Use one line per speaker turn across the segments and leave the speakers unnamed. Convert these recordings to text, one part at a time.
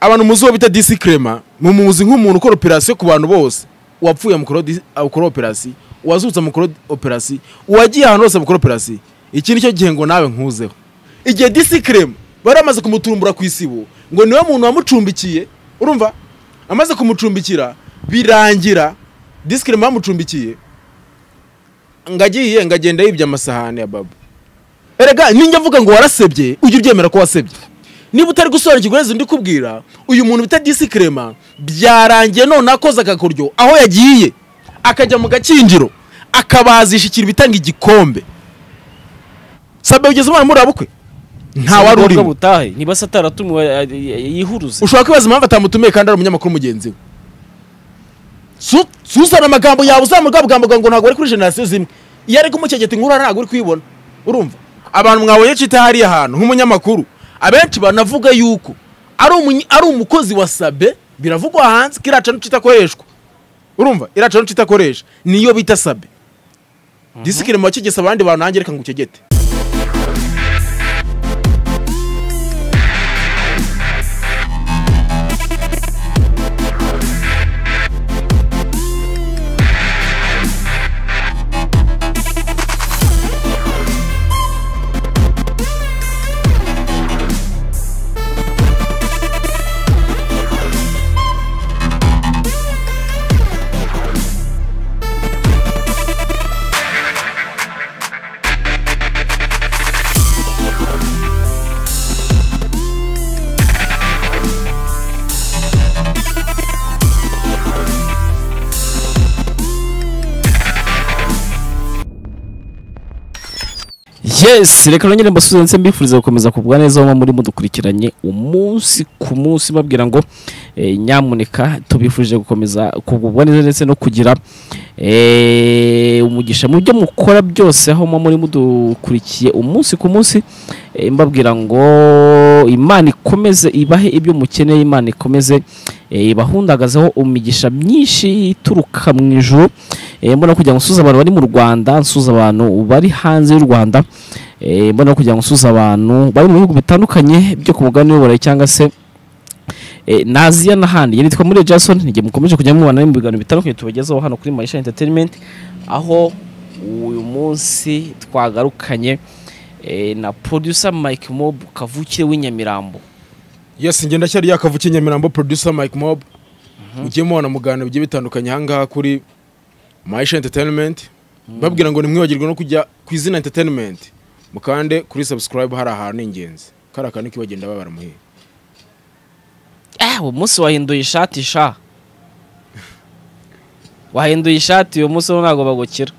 abantu muzi uwo bita krema mumuzi nk'umuntu ukora operasiyo ku bantu bose. Uwapfuye mukora disi- ukora operasiyo uwazutse mukora operasiyo uwagiye ahantu hose mukora operasiyo. Iki ni cyo gihe ngo nawe nkuzeho. Igihe disi krema bari bamaze kumuturumbura ku isibo ngo ni we muntu wamucumbikiye urumva? Amaze kumucumbikira birangira disi krema yamucumbikiye ngo agiye ngo agenda yibye amasahani ya baba erega ninjya avuga ngo warasebye ujye ubyemera ko wasebye. Niba utari gusobanukirwa neza ndi kubwira uyu muntu bita disi krema byarangiye none akoze akakoryo aho yagiye akajya mu gakinjiro akabazisha ikintu bitanga igikombe. Sabe ugeze umwana muri abukwe nta wari urimo.
butahe. Niba se ataratumiwe eh, eh, yihuruze.
Ushobora kwibaza impamvu atamutumiye kandi ari umunyamakuru mugenzi we? Su- susana amagambo yawe uzamurwa bugambo ngo ntabwo ari kuri generasiyo zimwe. Iyo ari kumukegeta inkuru ntabwo uri kuyibona. Urumva? Abantu mwabonye cita hariya hantu nk'umunyamakuru. Abenshi banavuga yuko ari umukozi wa sabe biravugwa hanze ko iraca n'ucita akoreshwa urumva? Iraca n'ucita akoresha niyo bita sabe. Disikire mu bakigesa abandi bantu nanjye reka ngo ukegete
yes reka nongere mbasubize ndetse mbifuriza gukomeza kugubwa neza aho muri mudukurikiranye umunsi ku munsi babwira ngo eh, nyamuneka tubifurije gukomeza kugubwa neza ndetse no kugira eh, umugisha mu byo mukora byose aho muri mudukurikiye umunsi ku munsi. Eh, mbabwira ngo imana ikomeze ibahe ibyo mukeneye imana ikomeze eh, ibahundagazeho imigisha myinshi ituruka mu Eh, mbona kugira ngo nsuze abantu bari mu Rwanda nsuze abantu bari hanze y'u Rwanda. Eh, mbona kugira ngo nsuze abantu bari mu bihugu bitandukanye byo ku mugabane w'uburayi cyangwa se eh, na Aziya n'ahandi Njye nitwa muri Jason nige mukomeje kujya mubana mu biganiro bitandukanye tubagezaho hano kuri Maisha Entertainment aho uyu munsi twagarukanye eh, na producer Mike Mob kavukire w'inyamirambo
yes ngenda cyari yakavukiye nyamirambo producer mike mob. Ugiye mubona mu biganiro bigiye bitandukanye ahangaha kuri maisha entertainment. Babwira ngo nimwibagirwe no kujya ku izina entertainment. Mukande kuri subscribe hari ahantu ni ingenzi. Kari akantu kibagenda babara muhiye
eh uwo munsi wahinduye ishati sha. Wahinduye ishati uyu munsi wo ntabwo bagukira.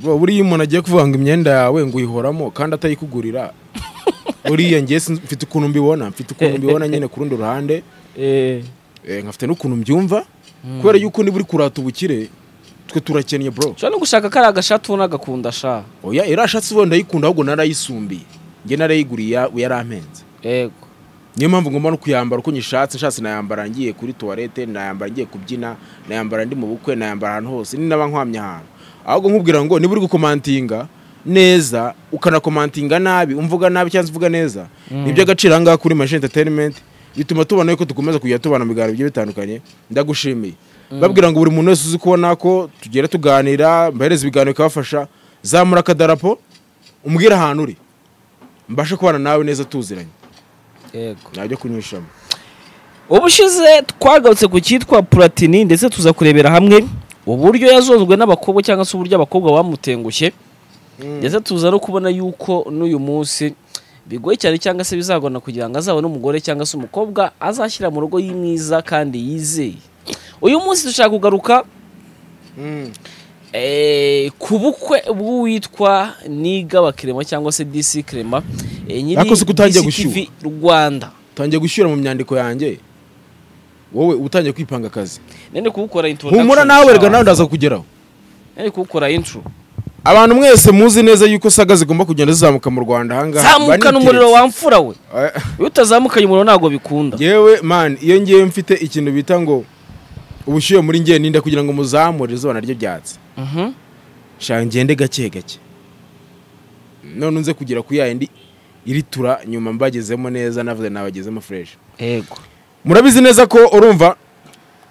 Buriya iyo umuntu agiye kuvuga ngo imyenda yawe ngo uyihoramo kandi atayikugurira buriya ngiye mfite ukuntu mbibona mfite ukuntu mbibona nyine ku rundi ruhande.
Eh.
Eh, nkafite n'ukuntu mbyumva kubera yuko niba uri kurata ubukire twe turakennye bro.
No gushaka kariya gashati ubona agakunda sha?
Oya irashatse ubundi ndayikunda ahubwo narayisumbiye. Njye narayiguriye yarampenze.
Yego.
Niyo mpamvu ngomba no kuyambara uko nyishatse nshatse nayambara ngiye kuri tuwarete nayambara ngiye kubyina nayambara ndi mu bukwe nayambara ahantu hose ni naba nkwamye ahantu. Ahubwo nkubwira ngo niba uri gukomantinga neza ukanakomantinga nabi umvuga nabi cyangwa se uvuga neza ni iby'agaciro aha ngaha kuri mashini entertainment? Bituma tubona yuko dukomeza kujya tubana mu biganiro bigiye bitandukanye. Ndagushimiye. Babwira ngo buri muntu wese uzi kubona ko tugenda tuganira mbahereza ibiganiro bikabafasha zamura akadarapo umbwire ahantu uri. Mbashe kubana nawe neza tuziranye.
Yego.
Ntabyo kunywishamo
ubushize twagarutse ku cyitwa puratini ndetse tuza kurebera hamwe uburyo yazonzwe n'abakobwa cyangwa se uburyo abakobwa bamutengushye. Ndetse tuza no kubona yuko n'uyu munsi bigoye cyane cyangwa se bizagorana kugira ngo azabone umugore cyangwa se umukobwa azashyira mu rugo y'imwiza kandi yizeye. Uyu munsi dushaka kugaruka eh, ku bukwe bw'uwitwa niga bakirema cyangwa se disi kirema eh, nyiri
Ariko si ko utangiye
DC TV
gushyuha.
rwanda.
Utangiye gushyira mu myandiko yanjye? Wowe utangiye kwipanga akazi.
Nende kuwukora introduction
humura nawe rega nawe ndaza kugeraho.
Nende kuwukora intro?
Abantu mwese muzi neza yuko saga zigomba kugenda zizamuka mu rwanda ahangaha
zamukana umuriro wamfura we.
Eh,
iyo utazamukanye umuriro ntabwo bikunda.
Yewe man iyo ngiye mfite ikintu bita ngo ubushyuhe muri ngiye ninda kugira ngo muzamure izuba naryo ryatse?
Mhm.
shaka ngende gake gake. None nze kugera ku yayindi iritura nyuma mbagezemo neza navuze nabagezemo fresh.
Yego.
Murabizi neza ko urumva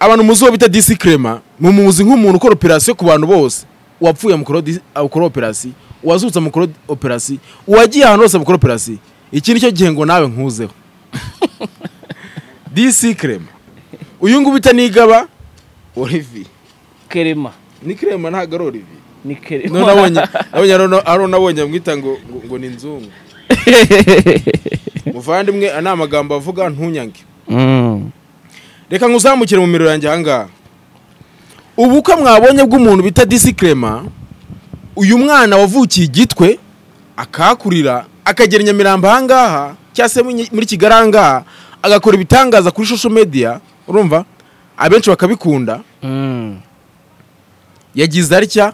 abantu muzi uwo bita disi krema mumuzi nk'umuntu ukora operasiyo ku bantu bose uwapfuye ukora operasiyo uwazutse mukora operasiyo uwagiye ahantu hose mukora operasiyo iki ni cyo gihe ngo nawe nkuzeho. Disi krema uyu nguyu bita nigaba olivier
kerema.
Ni krema ntabwo ari olivier
ni
no
kerema
nabonye nabonye nabonye amwita ngo ngo- ni nzungu. Muvandimwe ni amagambo avuga ntunyange.
Mm.
reka nkuzamukire mu miriro yanjye ahangaha ubukwe mwabonye bw'umuntu bita disi krema uyu mwana wavukiye igitwe akahakurira akagera i nyamirambo ahangaha cyangwa se muri- kigali ahangaha agakora ibitangaza kuri social media urumva? Abenshi bakabikunda.
Mm.
yagize atya?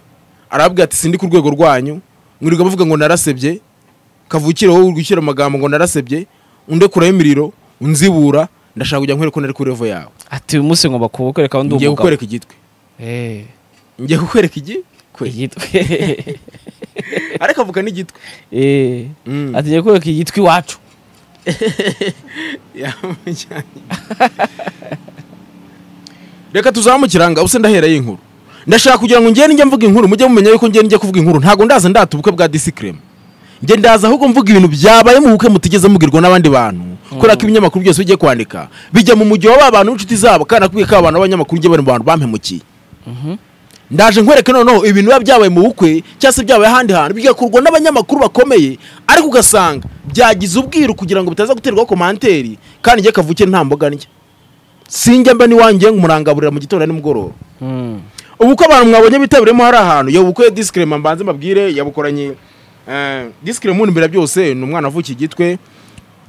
Arababwira ati sindi ku rwego rwanyu. Mwirirwa bavuga ngo narasebye. Kavukire wowe uri gushyira amagambo ngo narasebye. Undekuraho imiriro? Unzibura? Ndashaka kujya nkwereka ko nari ku revo yawe.
Ati uyu munsi ngomba kukwereka undi
ngiye
umugabo.
kukwereka igitwe.
Eh,
ngiye kukwereka igitwe? Ariko avuga n'igitwe.
Eh,
Mm.
ati ngiye kukwereka igitwe iwacu.
reka tuzamukiranga ubuse ndahera y'inkuru ndashaka kugira ngo ngende njya mvuga inkuru mujye mumenya yuko ngende njya kuvuga inkuru. Ntabwo ndaza ndata ubukwe bwa disikrema njye ndaza ahubwo mvuga ibintu byabaye mu bukwe mutigeze mubwirwa n'abandi bantu. Kubera ko ibinyamakuru byose bigiye kwandika bijya mu mujyi wa ba bantu b'inshuti zabo kandi nakubwiye ko abantu b'abanyamakuru njye bari mu bantu bampemukiye. Ndaje nkwereke noneho ibintu biba byabaye mu bukwe cyangwa se byabaye ahandi hantu bigakorwa n'abanyamakuru bakomeye ariko ugasanga byagize ubwiru kugira ngo bitaza guterwaho komanteri kandi njye kavukire nta mboga ndya. Sinjya mba n'iwanjye nkumurangaburira mu gitondo nimugoroba
Mm.
ubukwe abantu mwabonye bitabiremo hari ahantu iyo bukwe disikrema mbanze mbabwire yabukoranye eh, disikrema ubundi mbere ya byose ni umwana wavukiye igitwe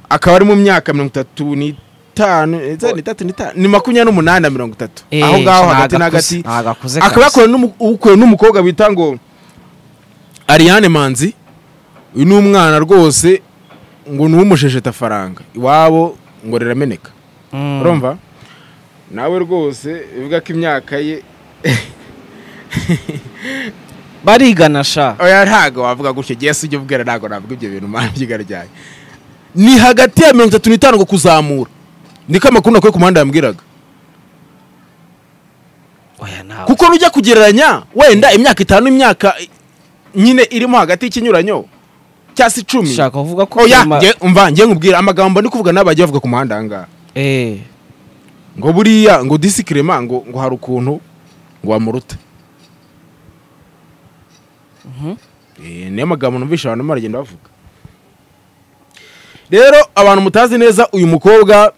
akaba ari mu myaka mirongo itatu n'itanu eh, ni makumyabiri n'umunani na mirongo itatu.
Eh,
aho ngaho hagati na hagati. akaba ubukwe n'umukobwa bita ngo Ariane Manzi uyu ni umwana rwose ngo ni uw'umusheshetafaranga iwabo ngo rirameneka.
Mm.
urumva? Nawe rwose bivuga ko imyaka ye
barigana sha?
Oya ntago wavuga gutyo gihe si ujya ubwira ntago navuga ibyo bintu mpamvu ryawe ni hagati ya mirongo itatu n'itanu ngo kuzamura. Niko amakuru nakuye ku muhanda yambwiraga. Kuko nujya kugereranya wenda imyaka itanu imyaka nyine irimo hagati y'ikinyuranyo cyangwa se icumi oya umva ngiye nkubwira amagambo ndi kuvuga n'abagiye bavuga ku muhanda ahangaha
Eh,
ngo buriya ngo disikirema ngo ngo hari ukuntu ngo wamuruta Eh, niyo magambo numvisha abantu baragenda bavuga. Rero abantu mutazi neza uyu mukobwa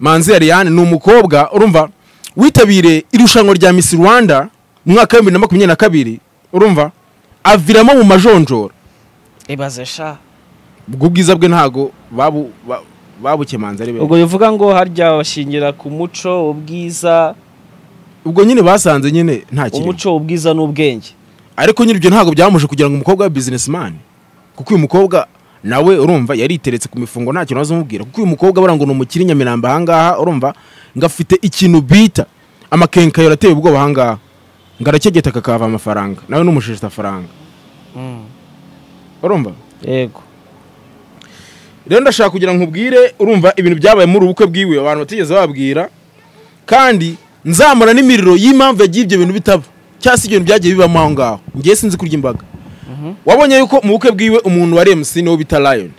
manzi Ariane ni umukobwa urumva witabiriye irushanwa rya Miss Rwanda mu mwaka wa bibiri na makumyabiri na kabiri urumva aviramo mu majonjora.
Ibaze sha.
Ubwo ubwiza bwe ntago babukemanze ari benshi.
ubwo bivuga ngo harya bashingira ku muco ubwiza
ubwo nyine basanze nyine nta kirimo
umuco ubwiza n'ubwenge.
Ariko nyine ibyo ntabwo byamuje kugira ngo umukobwa abe businessman. Kuko uyu mukobwa nawe urumva yariteretse ku mifungo nta kintu bazamubwira kuko uyu mukobwa bara ngo ni umukiri nyamirambo ahangaha urumva ngo afite ikintu bita amakenkayori ateye ubwoba ahangaha. Ngo arakegeta kakava amafaranga. Nawe ni umushishitafaranga urumva?
Yego.
Rero ndashaka kugira ngo nkubwire urumva ibintu byabaye muri ubu bukwe bwiwe abantu batigeze babwira kandi nzamura n'imiriro y'impamvu yagiye ibyo bintu bitaba. Cyangwa se ibyo bintu byagiye bibamo aho ngaho. Ngiye sinzi kurya imbaga. Wabonye yuko mu bukwe bwiwe umuntu wari MC niwo bita Lion.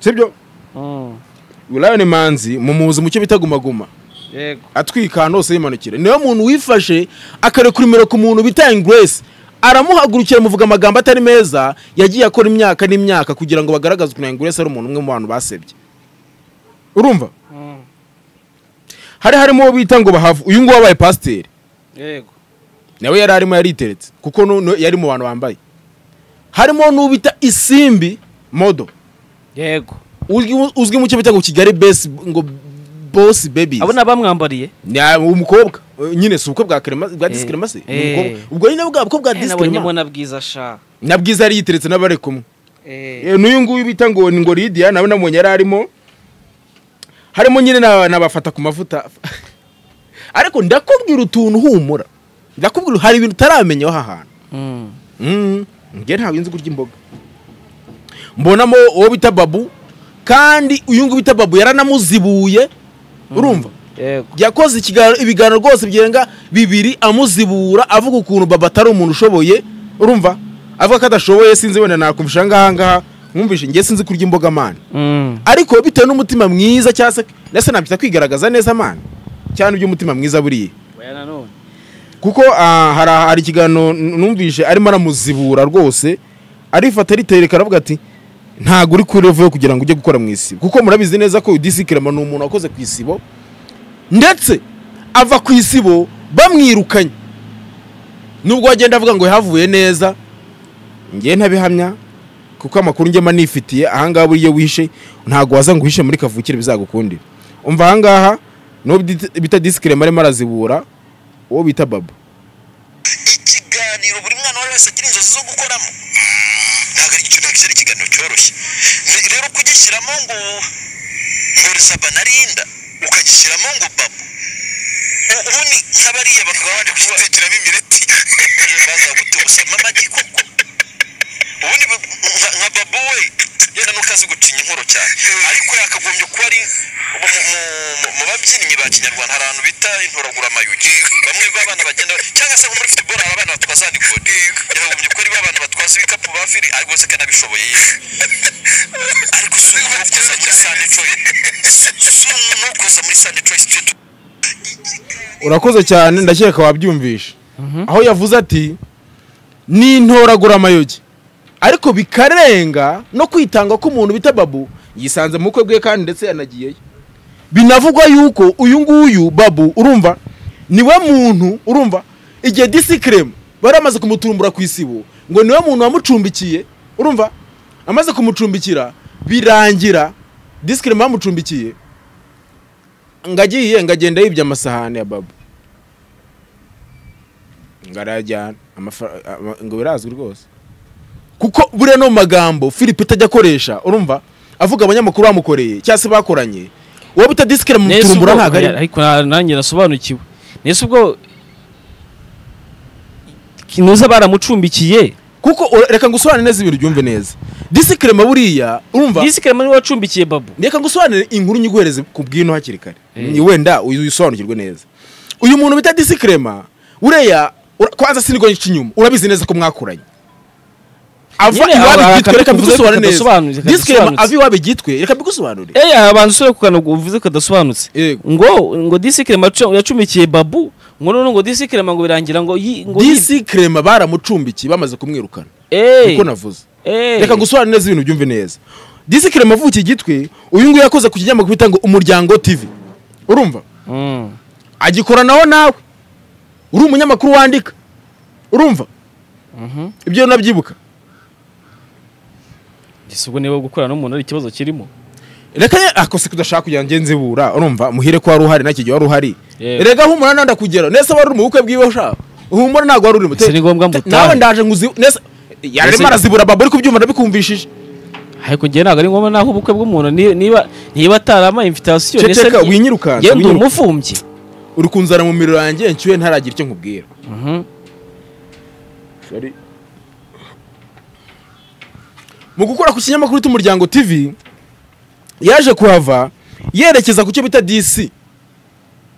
Sibyo uyu Lion Manzi mu cyo bita Guma Guma
yego.
Atwika ahantu hose yimanukira ni we muntu wifashe akarekura imero ku muntu bita Grace aramuhagurukira amuvuga amagambo atari meza yagiye akora imyaka n'imyaka kugira ngo bagaragaze ukuntu Grace ari umuntu umwe mu bantu basebye. Urumva? Hari harimo uwo bita ngo bahavu uyu nguyu wabaye pasiteri
yego.
Nawe yari arimo yariteretse kuko yari mu bantu bambaye. Harimo n'ubita isimbi modo.
Yego.
Uzwi mu cyo bita ngo kigali besi ngo bosi bebies
abo ni abamwambariye
ni umukobwa nyine si ubukwe bwa bwa
Eh, eh.
ubwo nyine bwa bukwe bwa
nabonye
diskrema
mbona bwiza sha.
Na bwiza yari yiteretse n'abari kumwe.
Eh,
Eh, n'uyu nguyu bita ngo ni ngo Lydia nawe namubonye yari arimo. Harimo nyine na- n'abafata ku mavuta. Ariko ndakubwira utuntu humura. Ndakubwira hari ibintu utaramenyaho aha hantu.
Mm.
Mm, njye ntabwo nzi kurya imboga. Mbonamo uwo bita babu kandi uyu nguyu bita babu yaranamuzibuye. Urumva? Yakoze ibiganiro rwose byirenga bibiri amuzibura avuga ukuntu baba atari umuntu ushoboye urumva? Avuga ko adashoboye sinzi wenda nakumvisha ngaha ngaha mwumvishe ngiye sinzi kurya imboga mani
Mm.
ariko bitewe n'umutima mwiza cyangwa se ndetse nabyita kwigaragaza neza mani cyane iby'umutima mwiza buriya kuko ah, hari ikiganiro numvishe arimo aramuzibura rwose arifata ritereka aravuga ati ntabwo uri kuri yo kugira ngo ujye gukora mu isibo. Kuko murabizi neza ko Disi Clement ni umuntu wakoze ku isibo ndetse ava ku isibo bamwirukanye. Nubwo wagenda avuga ngo yahavuye neza ngiye ntabihamya kuko amakuru njyema nifitiye ahangaha buriya wihishe ntabwo waza ngo uhishe muri kavukire bizagukundira umva ahangaha n'uwo bita- bita Disi Clement arimo arazibura uwo bita baba.
Ikiganiro buri mwana wari wese agira inzozi zo gukoramo. Ntabwo ari ikiganiro cyoroshye. Rero kugishyiramo ngo ngo risaba na rinda ukagishyiramo ngo babu ubundi nk'abariya bakaba baje kubatekeramo imireti. Baza gutubusamo amagi koko ubundi bu- nka nka babu we. Yenda nuko azi gucinya inkoro cyane. Ariko yakagombye kuba ari mu- babyinnyi ba kinyarwanda. Hari ahantu bita intoraguramayugi bamwe b'abana bagenda cyangwa se muri futuboro hari abana batwaza handibodi yakagombye kuba ari ba bana batwaza ibikapu ba firi ariko se kanabishoboye yewe. Ariko si umuntu ukoza muri sande coyi si umuntu ukoza muri sande coyi street
urakoze cyane ndakeka wabyumvishe. Aho yavuze ati n'intoragura amayogi ariko bikarenga no kwitanga k'umuntu bita babu yisanze mu bukwe bwe kandi ndetse yanagiyeyo. Binavugwa yuko uyu nguyu babu urumva? Niwe muntu urumva? Igihe disikiremu bari bamaze kumutumbura ku isibo ngo ni we muntu wamucumbikiye urumva? Amaze kumucumbikira birangira disikiremu bamucumbikiye. Ngo agiye ngo agenda yibye amasahani ya babu. Ngo arayajyana ngo birazwi rwose. Kuko buriya no magambo philip itajya akoresha urumva? Avuga abanyamakuru bamukoreye cyangwa se bakoranye uwo bita disikire mu turumbura ntabwo ari
ariko na- nanjye nasobanukiwe. Nese ubwo kinuza baramucumbikiye
kuko reka ngusobanure neza ibintu byumve neza. Disikire buriya urumva?
Disikare muri wacumbikiye babu.
Reka ngusobanure inkuru nyiguhereze ku bwino hakiri kare.
Eh.
Wenda uyisobanukirwe neza. Uyu muntu bita disikirema uriya kwanza nyica inyuma urabizi neza ko mwakuranye ava
aba-
igitwe reka mbigusobanure neza
kadasobanutse,
disikirema
kadasobanutse.
ava iwabo igitwe reka mbigusobanure
eya abantu usore kukana uvuze ko adasobanutse.
Yego.
ngo ngo disikare yacumbikiye babu ngo none ngo disikare ngo birangira ngo
disikirema baramucumbikiye bamaze kumwirukana.
Eh,
niko navuze.
Eh.
reka ngusobanure neza ibintu byumve neza. Disikirema avukiye igitwe uyu nguyu yakoze ku kinyamakuru bita ngo umuryango tv urumva?
Mm.
agikoranaho nawe. Uri umunyamakuru wandika. Urumva?
Mhm.
ibyo nabyibuka.
Ese ubwo niba gukorana n'umuntu ari ikibazo kirimo.
Reka akose kudashaka kugira ngo ngenze bura urumva? Muhire ko wari uhari na cyo gihe wari uhari. Rega humura nanda kugera nese wari uri mu bukwe bwiwe ushaka humura ntabwo wari urimo.
Ese ni ngombwa ngo
nawe ndaje nguzi nese yarimo arazibura babo uri kubyumva ndabikumvishije.
Ariko njye ntabwo ari ngombwa naho ubukwe bw'umuntu ni- niba niba atarama invitation
ceceka winyirukansa
ngende
winyiruka-
umufumbyi.
Uri kunzana mu miriro yanjye nshyuye ntaragira icyo nkubwira.
Mhm.
Mu gukora ku kinyamakuru cy'umuryango tv yaje kuhava yerekeza ku cyo bita dc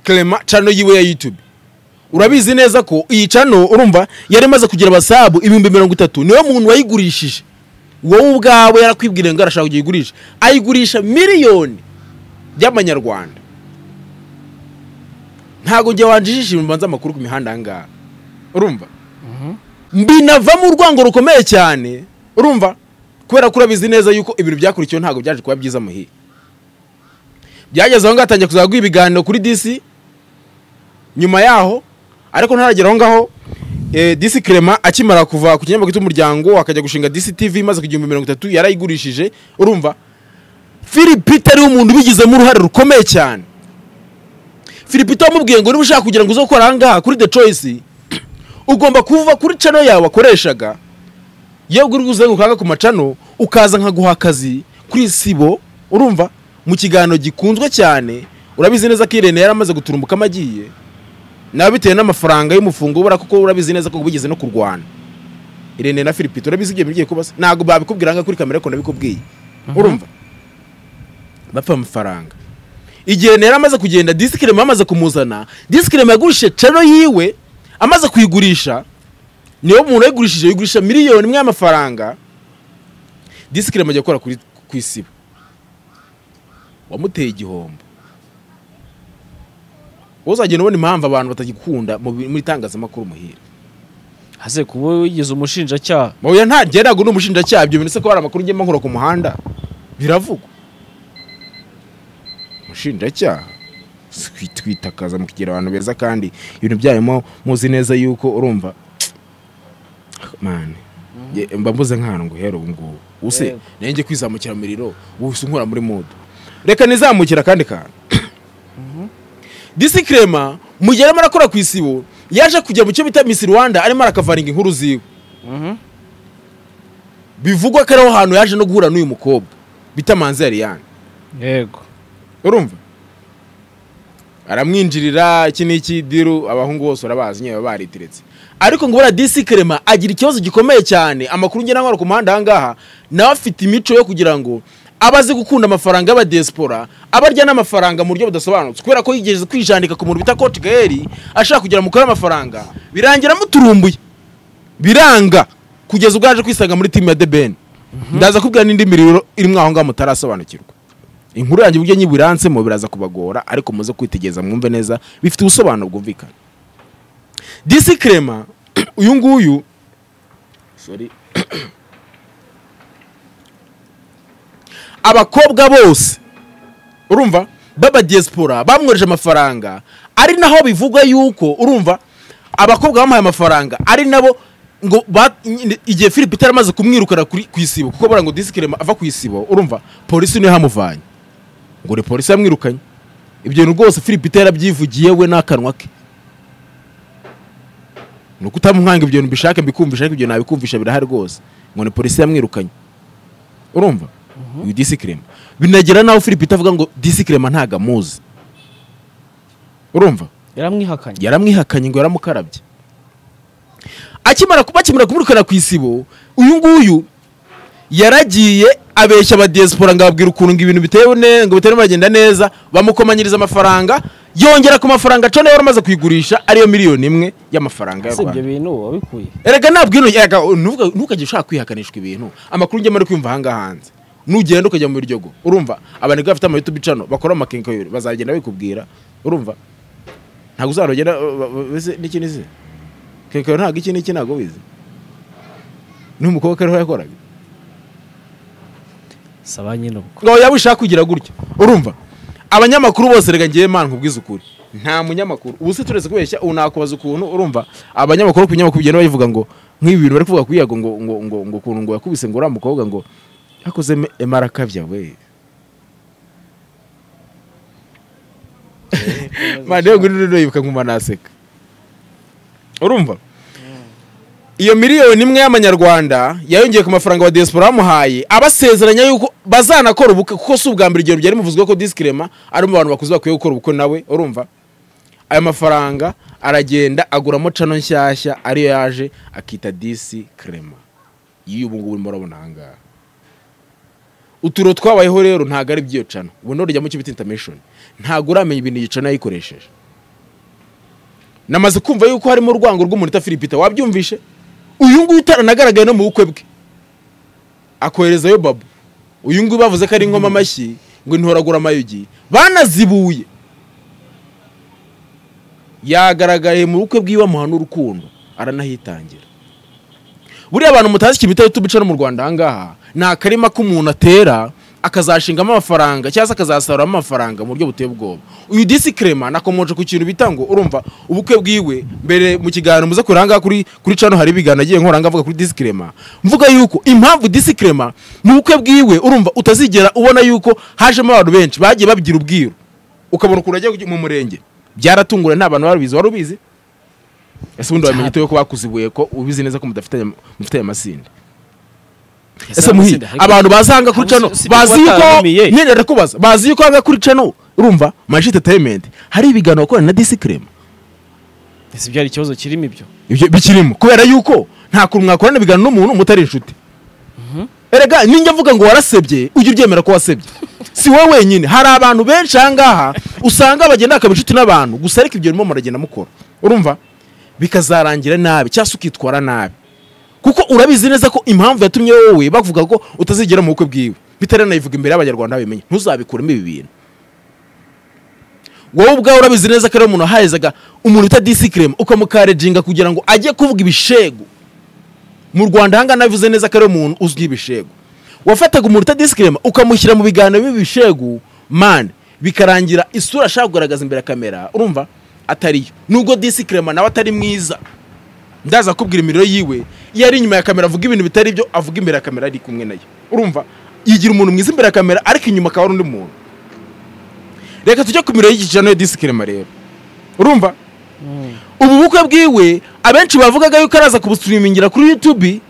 clement cano yiwe ya youtube. Urabizi neza ko iyi cano urumva yari imaze kugira abasabu ibihumbi mirongo itatu. Niwe muntu wayigurishije. Wowe ubwawe yarakwibwiriye ngo arashaka kugira igurisha ayigurisha miliyoni by'amanyarwanda ntabwo njye wanjijisha mbanza amakuru ku mihanda ahangaha urumva? Mbinavamo urwango rukomeye cyane. Urumva? Kubera ko urabizi neza yuko ibintu byakurikiyeho ntabwo byaje kuba byiza muhiye byageze aho ngaho atangiye kuzaguha ibiganiro kuri disi nyuma yaho ariko ntaragera aho ngaho eh, disi Clement akimara kuva ku kinyamakuru cy'umuryango akajya gushinga disi tv imaze ku gihumbi mirongo itatu yarayigurishije urumva? Philipite ari we umuntu ubigizemo uruhare rukomeye cyane. Philipite wamubwiye ngo niba ushaka kugira ngo uze gukora ahangaha kuri the choice ugomba kuva kuri cano yawe wakoreshaga yewe uri kuzenguruka ku macano ukaza nkaguha akazi kuri sibo urumva? Mu kiganiro gikunzwe cyane urabizi neza ko irene yari amaze guturumbuka amagiye nawe bitewe n'amafaranga y'umufungo ubura kuko urabizi neza ko bigeze no kurwana. Irene na philipite urabizi ibyo bigiye kuba ntabwo babikubwira nga kuri kamera ariko nabikubwiye. Urumva? Bapfa amafaranga. Igihe yari amaze kugenda disikirema amaze kumuzana disikirema yagurishije cano yiwe amaze kuyigurisha niyo umuntu yayigurishije yigurisha miliyoni imwe y'amafaranga disikirema ajya gukora ku isibo wamuteye igihombo. Uzagenda ubona impamvu abantu batagikunda mu muri itangazamakuru muhira.
Hase kuba wigize umushinjacyaha.
Oya nta njye ntabwo ndi umushinjacyaha ibyo bintu se ko hari amakuru ngema nkura ku muhanda? Biravugwa. Umushinjacyaha? Twitakaza mukigira abantu beza kandi ibintu byarimo muzi neza yuko urumva mani mba mbuze nk'ahantu ngo uhere ubu ngubu use nanjye kwizamukira mu miriro ubusa unkura muri mudu reka nizamukira akandi kantu. Disikirema mu gihe arimo arakora ku isibo yaje kujya mu cyo bita misi rwanda arimo arakavaringa inkuru ziwe. Bivugwa ko ariho hantu yaje no guhura n'uyu mukobwa bita manzi yariyani
yego.
Urumva? Aramwinjirira iki n'iki diru abahungu bose urabazi nyine baba bariteretse. Ariko ngo buriya disikirema agira ikibazo gikomeye cyane. Amakuru ngena nkora ku muhanda ahangaha. Nawe afite imico yo kugira ngo aba azi gukunda amafaranga y'abadiyasipora aba arya n'amafaranga mu buryo budasobanutse. Kubera ko yigeze kwijandika ku muntu bita koti gaheri ashaka kugira mukore amafaranga birangira amuturumbuye biranga kugeza ubwo yaje kwisanga muri timu ya debeni ndaza kubwira n'indi miriro irimo aho ngaho mutarasobanukirwa. Inkuru yanjye uburyo nyiburansemo biraza kubagora ariko muze kwitegereza mwumve neza bifite ubusobanuro bwumvikana. Disikirema uyu. Nguyu sorry. Abakobwa bose. Urumva? Baba diaspora. Bamwohereje amafaranga. Ari naho bivugwa yuko urumva? Abakobwa bamuhaye amafaranga. Ari nabo ngo igihe Philip itari amaze kumwirukana ku isibo. Kuko bara ngo disikirema ava ku isibo. Urumva? Polisi niyo hamuvanye ngo ni polisi yamwirukanye. Ibyo bintu rwose Philip itari yarabyivugiye we n'akanwa ke. Ni uko utamuhanga ibyo bintu mbishake mbikumvisha ariko ibyo nabikumvisha birahari rwose. Ngo ni polisi yamwirukanye. Urumva? Uyu disikirema binagera naho Philip itavuga ngo disikirema ntago amuzi urumva?
Yaramwihakanye.
Yaramwihakanye ngo yaramukarabye. Akimara kuba akimara kumurikana ku isibo uyu nguyu yaragiye abeshya abadiyasipora ngo ababwira ukuntu ngo ibintu bitewe ngo bitari bagenda neza bamukomanyiriza amafaranga yongera ku mafaranga cone yari amaze kuyigurisha ariyo miliyoni imwe y'amafaranga y'u Rwanda.
bintu wabikuye?
Erega ntabwo ntukajye ushaka kwihakanishwa ibintu. Amakuru njye muri kwiyumva ahangaha hanze. Nugenda ukajya mu biryogo urumva abantu bafite ama YouTube channel bakora amakenkayori bazagenda babikubwira urumva? Ntabwo uzarogera bese n'iki n'iki kenkayori ntabwo iki n'iki ntabwo bizi n'umukobwa kariho yakoraga.
Saba nyine ubwo
ngo yaba ushaka kugira gutya. Urumva? Abanyamakuru bose reka ngiye mana nkubwize ukuri. Nta munyamakuru. Ubu se turetse kubeshya ubu nakubaza ukuntu urumva abanyamakuru ku binyamakuru bigenda babivuga ngo nk'ibi bintu bari kuvuga kuyago ngo ngo ngo ngo ukuntu ngo yakubise ngo uriya mukobwa ngo yakoze me- emara akabya we. Mane ngo nino yibuka nkumva naseka urumva iyo miliyoni imwe y'amanyarwanda yayongeye ku mafaranga wa diaspora bamuhaye abasezeranya yuko bazanakora ubukwe kuko si ubwa mbere igihe byari muvuzwe ko disikirema ari mu bantu bakuze bakwiye gukora ubukwe nawe urumva? Aya mafaranga aragenda aguramo cano nshyashya ariyo yaje akita disi krema iyi ubu ngubu urimo urabona ahangaha uturo twabayeho rero ntabwo ari by'iyo cano. Ubu none ujya mu cyo bita intermission ntabwo uramenya ibintu iyi cano yayikoresheje. Namaze kumva yuko harimo urwango rw'umuntu Philipita wabyumvishe uyu nguyu utaranagaragaye no mu bukwe bwe. Akoherezayo babu uyu nguyu bavuze ko ari ingoma amashyi ngo intoragura amayugi. Banazibuye. Yagaragaye mu bukwe bwiwe amuha n'urukundo aranahitangira buriya abantu mutazi YouTube channel mu Rwanda ahangaha ni akarima k'umuntu atera akazashingamo amafaranga cyangwa se akazasaruramo amafaranga mu buryo buteye ubwoba. Uyu disi krema nakomoje ku kintu bita ngo urumva ubukwe bwiwe mbere mu kiganiro muze kureba ahangaha kuri kuri channel hari ibiganiro agiye nkora avuga kuri disi krema mvuga yuko impamvu disi krema mu bukwe bwiwe urumva utazigera ubona yuko hajemo abantu benshi bagiye babigira ubwiru. Ukabona ukuntu ajya mu murenge. Byaratungura nta bantu barubizi wari ubizi? Ese ubundi wamenya ute ko bakuzibuye ko ubizi neza ko mudafitanye amasinde? Ese muhi abantu bazanga kuri cano bazi yuko nyine ndakubaza bazi yuko hanga kuri cano urumva maji entertainment hari ibiganiro wakorana na disikrema
ese byari ikibazo kirimo ibyo?
Ibyo bikirimo kubera yuko nta kuntu mwakorana ibiganiro n'umuntu mutari inshuti. Erega ninjya mvuga ngo warasebye ujye uryemera ko wasebye. Si wowe wenyine hari abantu benshi aha ngaha usanga bagenda bakaba inshuti n'abantu gusa ariko ibyo birimo muragenda mukora. Urumva? Bikazarangira nabi cyangwa se ukitwara nabi. Kuko urabizi neza ko impamvu yatumye wowe bavuga ko utazigera mu bukwe bwiwe. Bitaranayivuga imbere y'abanyarwanda babimenye. Ntuzabikuremo ibi bintu. Wowe ubwawe urabizi neza ko ari umuntu wahayezaga umuntu bita disikirema ukamukarejinga kugira ngo ajye kuvuga ibishegu mu rwanda ahangaha nabivuze neza ko ari umuntu uzwi ibishegu wafataga umuntu bita disikirema ukamushyira mu biganiro b'ibishegu mani bikarangira isura ashaka kugaragaza imbere ya kamera. Urumva? Atariyo nubwo disikirema nawe atari mwiza. Ndaza kubwira imiriro yiwe iyo ari inyuma ya kamera avuga ibintu bitari byo avuga imbere ya kamera ari kumwe na yo. Urumva? Yigira umuntu mwiza imbere ya kamera ariko inyuma akaba ari undi muntu. Reka tujye ku miriro y'igicano ya disikirema rero. Urumva? Ubu bukwe bwiwe abenshi bavugaga yuko araza kubusitirimingira kuri youtube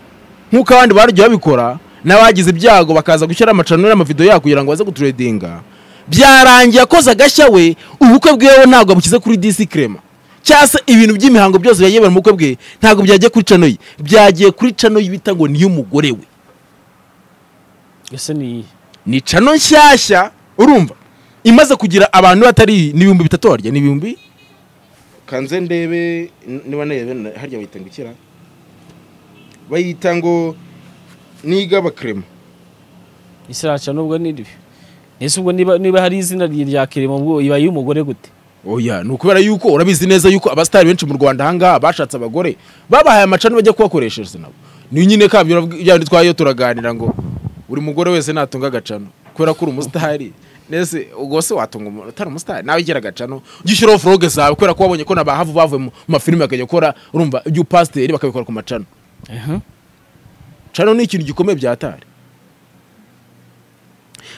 nk'uko abandi baryo babikora n'abagize ibyago bakaza gushyira amacano n'amavidewo yabo kugira ngo baze guturedinga byarangiye akoze agashya we ubukwe bwiwe ntabwo abushyize kuri disikirema cyangwa se ibintu by'imihango byose byagiye mu bukwe bwe ntabwo byagiye kuri cano ye. Byagiye kuri cano ye bita ngo niyo umugore we.
Ese ni
cano nshyashya urumva? Imaze kugira abantu batari ni ibihumbi bitatu harya ni ibihumbi? Kanze ndebe niba ndebe harya bayita ngo ikira? Bayita ngo nigaba krema
ese iraca nubwo ni ibi. Ese ubwo niba niba hari izina rya kirema ubwo iba y'umugore gute?
Oya ni ukubera yuko urabizi neza yuko abasitari benshi mu rwanda ahangaha bashatse abagore babahaye amacano bajya kubakoreshereza nabo. Ni nyine kabyo byandi twayo turaganira ngo buri mugore wese natunga agacano. Kubera ko uri umusitari nese ubwo se watunga umuntu utari umusitari nawe ugira agacano. Ujye ushyiraho foroge zawe kubera ko wabonye ko n'abahavu bavuye mu mafilime bakajya gukora urumva iby'upasiteri bakabikora ku macano. Cano ni ikintu gikomeye byatari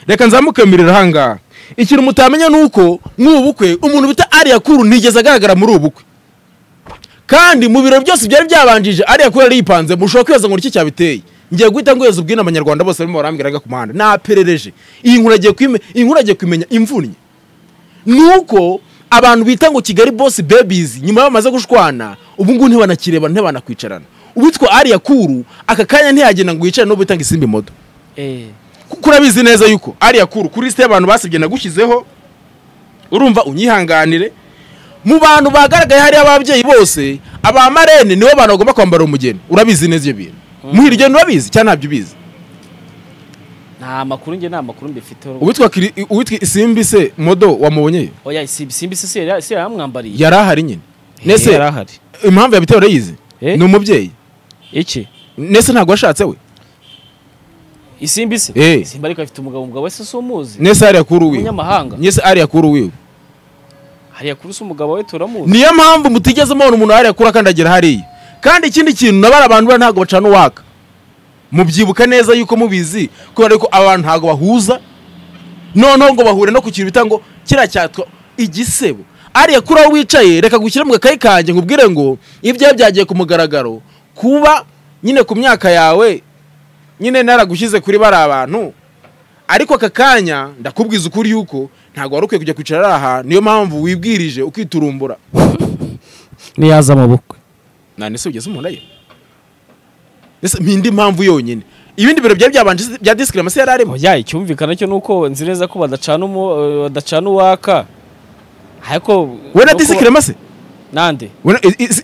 reka nzamukamirira ahangaha ikintu mutamenya ni uko nk'ubu bukwe umuntu bita ariya kuru ntigeze agaragara muri ubu bukwe. Kandi mu biro byose byari byabanjije ariya kuru yari yipanze mushobora kwibaza ngo iki cyabiteye? Ngiye guhita nguheza ubwina abanyarwanda bose barimo barambwiraga ku muhanda. Naperereje. Iyi nkuru agiye kumenya imvunnye ni uko abantu bita ngo kigali bosi bebizi nyuma bamaze gushwana ubu ngubu ntibanakireba ntibanakwicarana. Uwitwa ariya kuru aka kanya ntiyagenda ngo yicare n'ubu bita ngo isimbi modo
eh.
Kuko urabizi neza yuko ariya kuru kuri lisite y'abantu basibye nagushyizeho urumva unyihanganire. Mu bantu bagaragaye hariya ababyeyi bose aba marene nibo bantu bagomba kwambara umugeni. Urabizi neza ibyo bintu. Muhira ibyo urabizi cyangwa ntabyo ubizi.
Nta makuru njye nta makuru mbifiteho
uwitwa Kiri- uwitwa isimbi se modo wamubonye?
Oya isimbi simbi se se se yaramwambariye
yari ahari nyine.
Eh,
nese
yari ahari.
impamvu yabitewe urayizi
Eh?
ni umubyeyi?
Iki?
Nese ntabwo washatse we?
Isimbi se?
Eh.
isimbi ariko afite umugabo umugabo wese si umuzi.
Nese ariya kuru wiwe.
Umunyamahanga.
Nese ariya kuru wiwe.
Hariya kuri se umugabo we turamuzi.
Niyo mpamvu mutigeze mubona umuntu hariya kuri akandagira hariya. Kandi ikindi kintu nabari abantu bari ntabwo bacana uwaka. Mubyibuka neza yuko mubizi kubera ko abantu ntabwo bahuza. Noneho ngo bahure no ku kintu bita ngo kiriya cyatwa igisebo. Ariya kuri aho wicaye reka gushyira mu gakayi kanjye nkubwire ngo ibyawe byagiye ku mugaragaro. Kuba nyine ku myaka yawe nyine naragushyize kuri bari abantu ariko aka kanya ndakubwiza ukuri yuko ntabwo wari ukwiye kujya kwicara ari aha niyo mpamvu wibwirije ukiturumbura.
Niyaza mu bukwe.
Nane se ugeze umuntu ese mpindi mpamvu yonyine? Ibindi biro byari byabanje bya disikirema se yari arimo?
Oya icyumvikana cyo nuko nzi neza ko badacana uwaka. Ariko
we na disikirema se?
Nande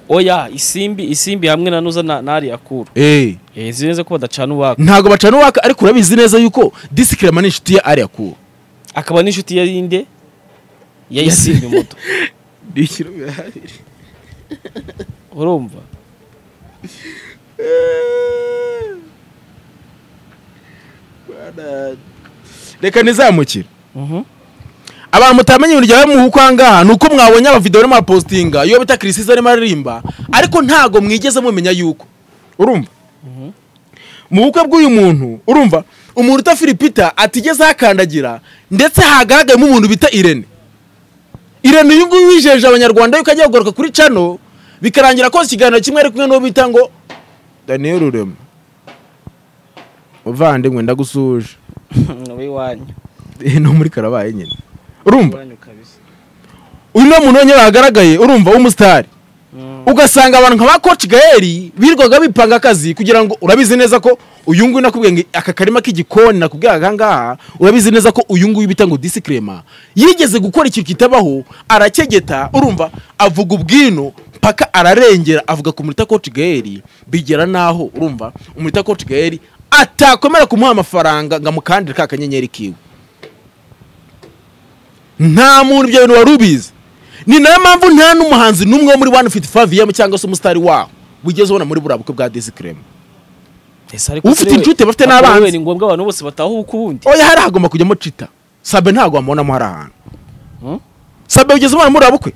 oya isimbi isimbi hamwe na nuza na nari akuru.
Eh,
nzi neza ko badacana uwaka.
Ntabwo bacana uwaka ariko urabizi neza yuko disikirema ni inshuti ye ari akuru.
Akaba n'inshuti ya yinde ya isimbi moto. Urumva?
Reka nizamukire
Mhm.
Abantu mutamenya ibintu byawe mu bukwe ahangaha ni uko mwabonye amavidewo arimo arapositinga iyo bita kirisizi arimo aririmba ariko ntabwo mwigeze mumenya yuko. Urumva? Mu bukwe bw'uyu muntu urumva? Umuntu uta filipita atigeze ahakandagira ndetse hagaragayemo umuntu bita irene. Irene uyu nguyu wijeje abanyarwanda yuko agiye kugaruka kuri cano bikarangira akoze ikiganiro kimwe ari kumwe n'uwo bita ngo daniel rurema. Muvandimwe ndagusuje.
W'iwanyu
no muri karabaye nyine. Urumva? Uyu ni muntu wenyine wagaragaye urumva w'umusitari ugasanga abantu nka ba coach gaeli birirwaga bipanga akazi kugira ngo urabizi neza ko uyu nguyu nakubwiye ngo aka karima k'igikoni nakubwiye aha ngaha urabizi neza ko uyu nguyu bita ngo disikrema yigeze gukora ikintu kitabaho arakegeta urumva avuga ubwino mpaka ararengera avuga ku murita coach gaeli bigera naho urumva umurita coach gaeli atakomera kumuha amafaranga ngo amukandire ka kanyenyeri kiwe. Nta muntu ibyo bintu wari ubizi ni na yo mpamvu nta n'umuhanzi n'umwe wo muri wani fiti faviyemu cyangwa se umusitari waho wigeze ubona muri buriya bukwe bwa
ariko
ufite inshuti, bafite n'abanzi.
ni ngombwa abantu bose bataha uko ubundi
oya hari hagomba kujyamo cita sabe ntabwo wamubonamo hari ahantu
Hmm?
sabe wigeze ubona muri buriya bukwe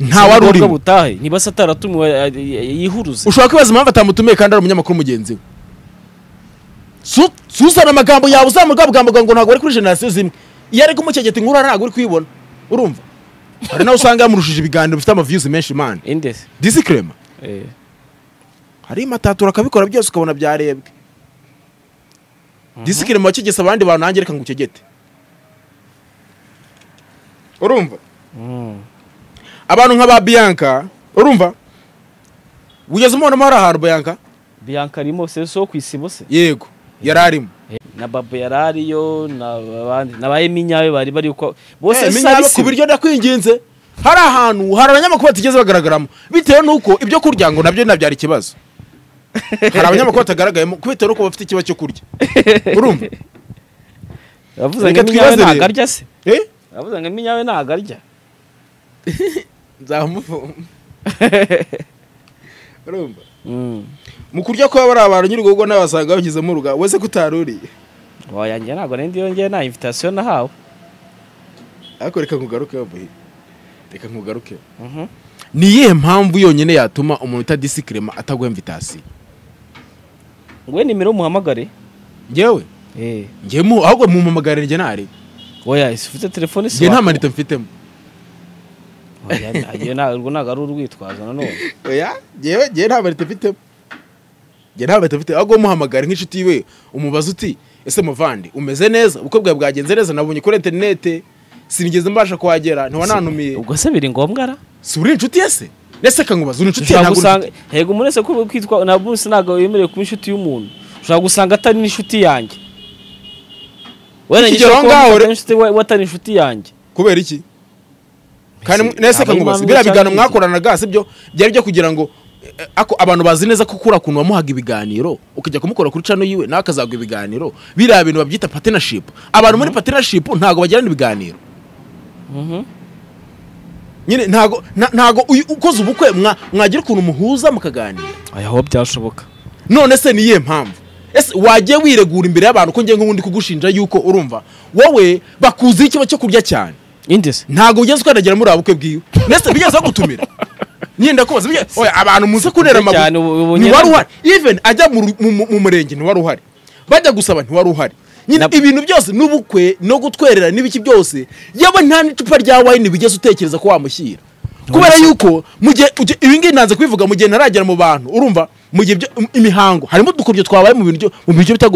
nta wari urimo
butahe niba se ataratumiwe eh, eh, yihuruze
ushobora kwibaza impamvu atamutumiye kandi ari umunyamakuru mugenzi we Su- susana amagambo yawe uzamurwa bugambo ngo ntabwo ari kuri generasiyo zimwe iyo ari kumukegeta inkuru ntabwo uri kuyibona urumva. Hari nawe usanga yamurushije ibiganiro bifite amaviyuzi menshi mani
indese
disikrema
eh.
Hari imatatura akabikora byose ukabona byarebwe. Disikire mu bakigesa abandi bantu nanjye reka ngo ukegete urumva?
Mm.
abantu nka ba bianca urumva? Wigeze umubonamo hari ahantu bianca?
Bianca arimo se so ku isibo se
yego yari arimo
na Babo na abandi na Eminyawe bari bari uko. Bose
Eh,
se
menya
ari
ku biryo ndakwinginze. Hari ahantu hari abanyamakuru batigeze bagaragaramo. Bitewe n'uko ibyo kurya ngo na byo nabyara ikibazo. Hari abanyamakuru batagaragayemo bitewe n'uko bafite ikibazo cyo kurya. Urumva?
Yavuze ngo
rero.
ntago arya se.
Eh?
Yavuze ngo Eminyawe ntago arya
nzamuvuma urumva. Mu kurya kwa bari abantu nyir'urugo n'abasanga babigizemo uruga wese ko utaruriye
oya njye ntago nindi yongeye nta invitation nahawe.
Ariko reka nkugaruke reka nkugaruke.
Mhm.
ni iyihe mpamvu yonyine yatuma umuntu uta disikrema ataguha invitasiyo
ngwe nimero muhamagare.
Ngewe?
Eh.
Ngewe mu ahubwo mumamagarire njye ntari
oya ese ufite telefone se
njye nta manite mfitemo.
ntago ari urwitwazo nanone
oya ngewe ngewe nta manite mfitemo njye nta manite mfitemo ahubwo muhamagare nk'inshuti yiwe umubaza uti ese muvandi umeze neza? Ubukwe bwawe bwagenze neza nabonye kuri interinete sinigeze mbasha kuhagera ntiwanantumiye.
Ubwo se biri ngombwa ra?
Si uri inshuti ye se? Ese kankubaza uri inshuti ye ntabwo uri
hego umuntu wese ko kwitwa na bose ntabwo yemerewe kuba inshuti y'umuntu. Ushobora gusanga atari n'inshuti yanjye. Wenda we we atari inshuti yanjye.
Kubera iki? Kandi nese kankubaza biriya biganiro mwakoranaga si byo? Byari byo kugira ngo eh, ako abantu bazi neza ko kuri kuntu wamuhaga ibiganiro ukajya kumukora kuri cano yiwe nawe akazaguha ibiganiro. Biriya bintu babyita partnership. Abantu muri partnership ntabwo bagirana ibiganiro.
Mhm.
nyine ntago nta- ntago uyu- ukoze ubukwe mwa- mwagira ukuntu muhuza mukaganira.
Aya aho byashoboka.
None se ni iyihe mpamvu? Ese wagiye wiregura imbere y'abantu ko ngiye nk'ubundi kugushinja yuko urumva? Wowe bakuziho ikiba cyo kurya cyane. Ntabwo ugeze ukandagira muri bukwe bwiwe. Ndetse bigeze bagutumira. Nyine ndakubaza bigeze oya abantu muze kunera amaguru. ntiwari
nyine-
uhari. Even ajya mu murenge ntiwari uhari. Bajya gusaba ntiwari uhari. Nyine
Na-
ibintu byose n'ubukwe no gutwerera n'ibiki byose yewe nta n'icupa rya wayini bigeze utekereza ko wamushyira. Kubera yuko mu gihe ibi ngibi nanze kubivuga mu gihe ntaragera mu bantu urumva mu gihe imihango harimo udukoryo twabaye mu bintu mu bintu bita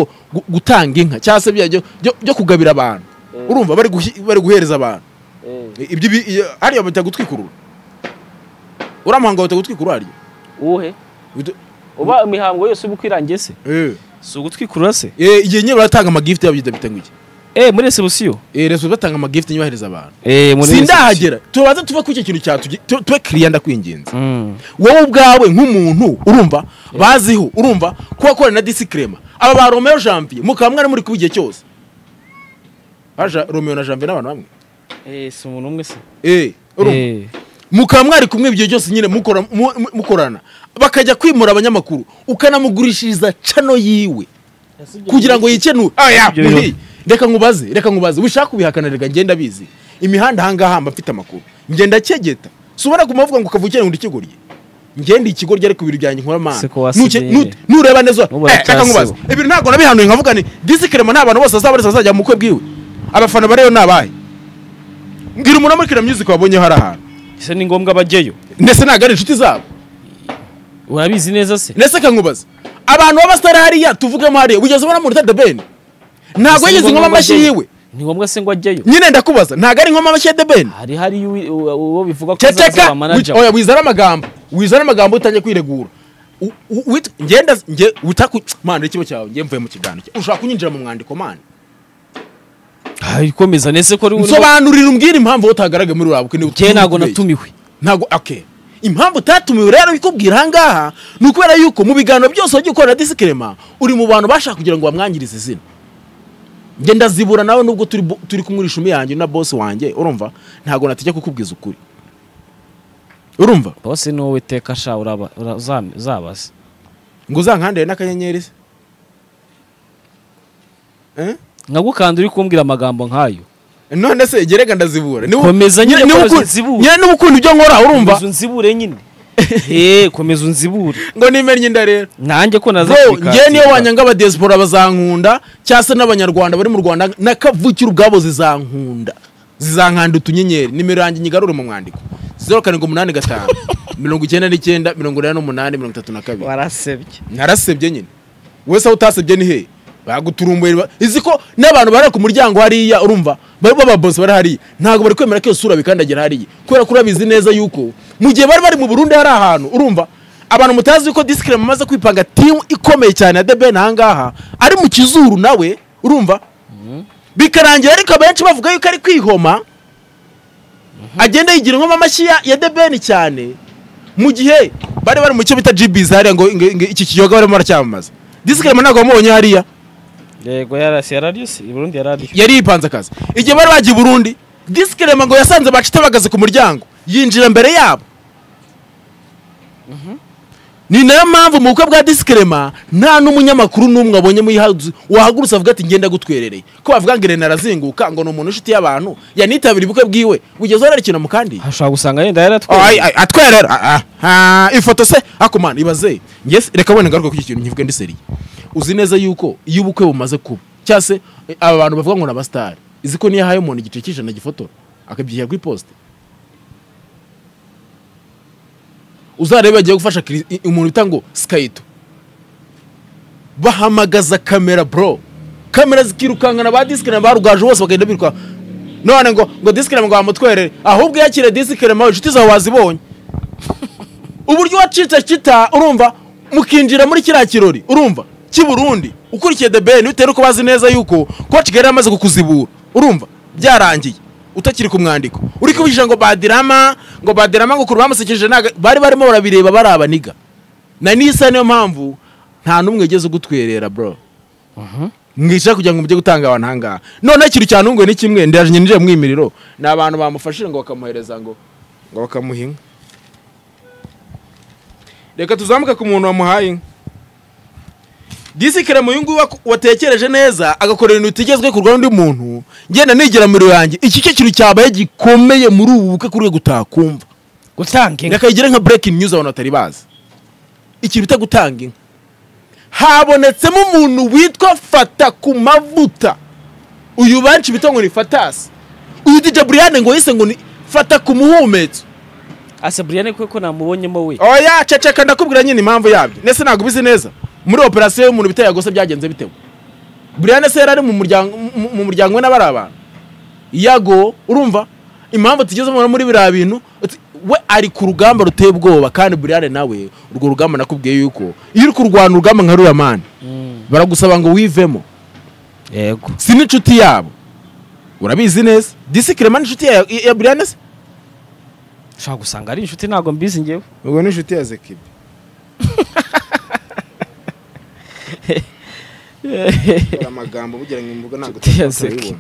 gutanga inka cyangwa se byo- kugabira abantu. Urumva bari guhi- bari guhereza abantu. Ibyo ibi- iyo- hariya bita gutwikurura. Uriya muhango bita gutwikurura hariya.
Uwuhe uba imihango yose uba ukwirangiye se?
Eh.
si ugutwikurura se?
Eh, igihe nyine baratanga amagifite yabo bita ngo iki?
Eh muri resebusiyo
Eh, rezo batanga amagifite nyohereza abantu.
Eh muri
sindahagera. Tubanze tuve kuri icyo kintu tu- tube kiriya ndakwinginze.
Mm.
wowe ubwawe nk'umuntu urumva? Baziho urumva? Ko wakorana na disikrema aba ba romeo janvier mukaba mwari muri kuba igihe cyose. Haja romeo na janvier n'abantu bamwe.
eh si umuntu umwe se.
Eh
eh.
Mukaba mwari kumwe ibyo byose nyine mukora- mu- mu- mukorana. Bakajya kwimura abanyamakuru. Ukanamugurishiriza cano yiwe. Kugira ngo yikenure reka nkubaze reka nkubaze. Wishaka kubihakana reka ngenda bizi imihanda ahangaha mba mfite amakuru. Ngenda cyegeta. Si ubona ku mavuga ngo ukavukire ngo ikigoryi ngenda ikigoryi ariko ibintu byanjye nkora amana
Se ko wasibye
Nuke-
nyine.
nu- nureba neza. Eh, reka nkubaze. Ibintu ntabwo nabihanuye nkavuga ni disikrema nta bantu bose bazaba baretse bazajya mu bukwe bwiwe. Abafana bareyo ni abahe? Mbwira umuntu muri kira music wabonye hari ahantu
ese ni ngombwa bajyeyo
ndetse ntabwo ari inshuti zabo
urabizi neza se
ndetse kankubaza abantu b'abasitari hariya tuvugamo hariya wigeze ubona muri The Ben ntabwo yigeze inkoma amashyi yiwe
ni ngombwa se ngo ajyeyo
nyine ndakubaza ntabwo ari inkoma amashyi ya The Ben
hari hari uwo bivuga ko azaba manager
oya wizara amagambo wizana amagambo utangiye kwiregura ngenda nge utaku mana ikibo cyawe nge mvuye mu kiganiro ushaka kunyinjira mu mwandiko mana
Ikomeza nese ko
nsobanurira umbwira impamvu utagaragaye muri uriya bukwe
Njye ntabwo natumiwe.
Ntabwo okay impamvu utatumiwe rero bikubwira ahangaha ni ukubera yuko mu biganiro byose wagiye ukorera disikirema uri mu bantu bashaka kugira ngo bamwangirize izina. Njye ndazibura nawe nubwo turi kumwe ishumi yanjye na bosi wanjye urumva? Ntabwo natijya kukubwiza ukuri. Urumva?
Bose ni wowe teka sha uzabaze
ngo uzankandire n'akanyenyeri? Se Eh?
Nkagukanda uri kumbwira amagambo nk'ayo.
None se gereka ndazibura
Komeza nyine,
ukunda ibyo nkora urumva
komeza unzibure nyine. Eh komeza unzibure.
Ngo nimennye inda rero.
Nanjye ko naza
bro
kwikatira.
ngewe niyo wanyanga abadiyasipora bazankunda cyangwa se n'abanyarwanda bari mu rwanda n'akavukire ubwabo zizankunda. Zizankanda utunyenyeri. Nimero yanjye nyigarure mu mwandiko. Zeru karindwi umunani gatanu. Mirongo icyenda n'icyenda mirongo inani n'umunani mirongo itatu na kabiri.
Warasebye.
Narasebye nyine. Wese aho utasebye ni he? Baguturumbuye ba- izi ko n'abantu bari ku muryango hariya urumva? B'ababosi bari hariya ntabwo bari kwemera ko iyo sura bikandagira hariya. Kubera ko urabizi neza yuko mu gihe bari bari mu burundi hari ahantu urumva? Abantu mutazi yuko disikirema amaze kwipanga timu ikomeye cyane ya debeni ahangaha ari mu kizuru nawe urumva? Bikarangira ariko abenshi bavuga yuko ari kwihoma agenda yigira nkoma amashyi ya- debeni cyane. Mu gihe bari bari mu cyo bita GBZ hariya ngo iki kiyoga barimo baracyamamaza. Disikirema ntabwo wamubonye hariya.
Yego yarasi yarariyo i Burundi yarariyo
yari yipanze akazi. Igihe bari bagiye i burundi disikirema ngo yasanze bacite bahagaze ku muryango. Yinjira mbere yabo. Ni na yo mpamvu mu bukwe bwa disikirema nta n'umunyamakuru n'umwe abonye wahagurutse avuga ati ngenda gutwerereye. Ko bavuga ngo irene arazinguka ngo ni umuntu inshuti y'abantu yanitabira ubukwe bwiwe. Ugeze ari ikintu mu kandi?
Hashobora gusanga yenda
ay, atwerera. Ah, ah, ah, ifoto se? Akomana ibaze. Reka wenda ngaruka kuri iki kintu nkivuge ndi seriye uzi neza yuko iyo ubukwe bumaze kuba cyangwa se aba bantu bavuga ngo ni abasitari izi ko niyo ahaye umuntu igice cy'ijana gifotora. Akabyishyira kuri posite uzarebe bagiye gufasha umuntu bita ngo sikayito bahamagaza kamera bro. Kamera zikirukankana ba disikirema barugaje bose bakagenda biruka. None ngo ngo disikirema ngo bamutwerere. Ahubwo yakire disikirema inshuti zawe wazibonye. Uburyo wacitse kita urumva mukinjira muri kiriya kirori urumva. Cy'i Burundi ukurikiye the ben bitewe nuko bazi neza yuko ko kigali yamaze kukuzibura. Urumva byarangiye. Utakiri ku mwandiko. Uri kubishisha ngo badirama ngo badirama ngo kuru bamusekeje ntago bari barimo barabireba bari abaniga na nisa niyo mpamvu nta n'umwe ugeze ugutwerera bro. Mwicara kugira ngo mujye gutanga abantu ahangaha noneho ikintu cyantunguwe ni kimwe ndaje nyinjire mu imiriro ni abantu bamufashije ngo bakamuhereza ngo ngo bakamuha inka. Reka tuzamuke ku muntu wamuhaye inka. Disikire mu nguyu watekereje neza agakorera ibintu bitigezwe kurwa n'undi muntu ngenda nigira mu yanjye. Iki cyo kintu cyabaye gikomeye muri ubu bukwe kuri gutakumva
gutanga inka.
Reka igire nka breaking news abantu batari bazi. Ikintu bita gutanga inka. Habonetsemo umuntu witwa fata ku mavuta. Uyu benshi bita ngo ni fatasi uyu dj brian ngo yise ngo ni fata ku muhumetso.
Ase Brian ko ko namubonyemo we.
Oya ceceka ndakubwira nyine impamvu yabyo. Nese ntabwo ubizi neza. Muri operasiyo y'umuntu bita yagose byagenze bitewe brian se yari ari mu muryango mu- mu muryango we n'abari abantu yago urumva? Impamvu tugezemo muri biriya bintu ati, we ari ku rugamba ruteye ubwoba kandi brian nawe urwo rugamba nakubwiye yuko iyo uri kurwana urugamba nka ruriya mani baragusaba ngo wivemo.
Yego.
Si n'inshuti yabo. Urabizi neza? Disikirema ni inshuti ya, ya brian se?
Ushobora gusanga ari inshuti ntabwo mbizi ngewe
ubwo ni inshuti ya zekibi amagambo bugira ngo imbuga ntabwo.
Zekibi.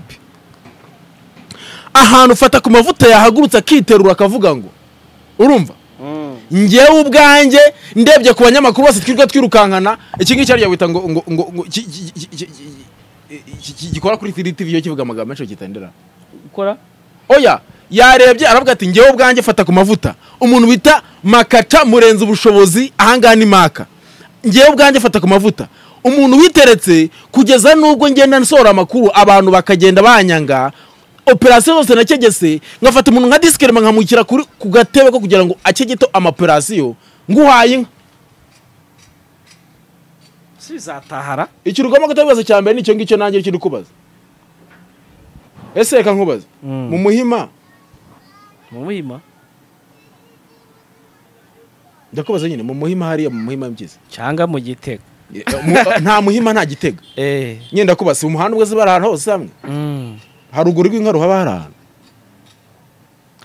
ahantu ufata ku mavuta yahagurutse akiterura akavuga ngo urumva? Ngewe ubwanjye ndebye ku banyamakuru bose twirirwa twirukankana. Iki ngiki cyarya wita ngo ngo ngo gikora kuri tivi iyo kivuga amagambo menshi kitandira
gukora?
Oya yarebye aravuga ati ngewe ubwanjye fata ku mavuta. Umuntu bita makaca murenze ubushobozi ahangaha ni maka. Ngewe ubwanjye fata ku mavuta. Umuntu witeretse kugeza n'ubwo ngenda nsohora amakuru abantu bakagenda banyanga operasiyo zose nakegese ngafata umuntu nka disikirema nkamukira ku gatebe ko kugira ngo akegete amaoperasiyo nguhaye inka.
Si bizatahara
icyo ugomba kutabibaza cya mbere ni cyo ngicyo nanjye kiri kubaza. Ese reka nkubaze.
Mm.
mu muhima.
Mu muhima?
Ndakubaza nyine mu muhima hariya mu muhima mbizi.
Cyangwa mu gitego?
Mu- nta muhima nta gitega
eh.
Nyine ndakubaza umuhanda ubwo bari ahantu hose hamwe.
Mm.
haruguru rw'inka ruhaba hari ahantu.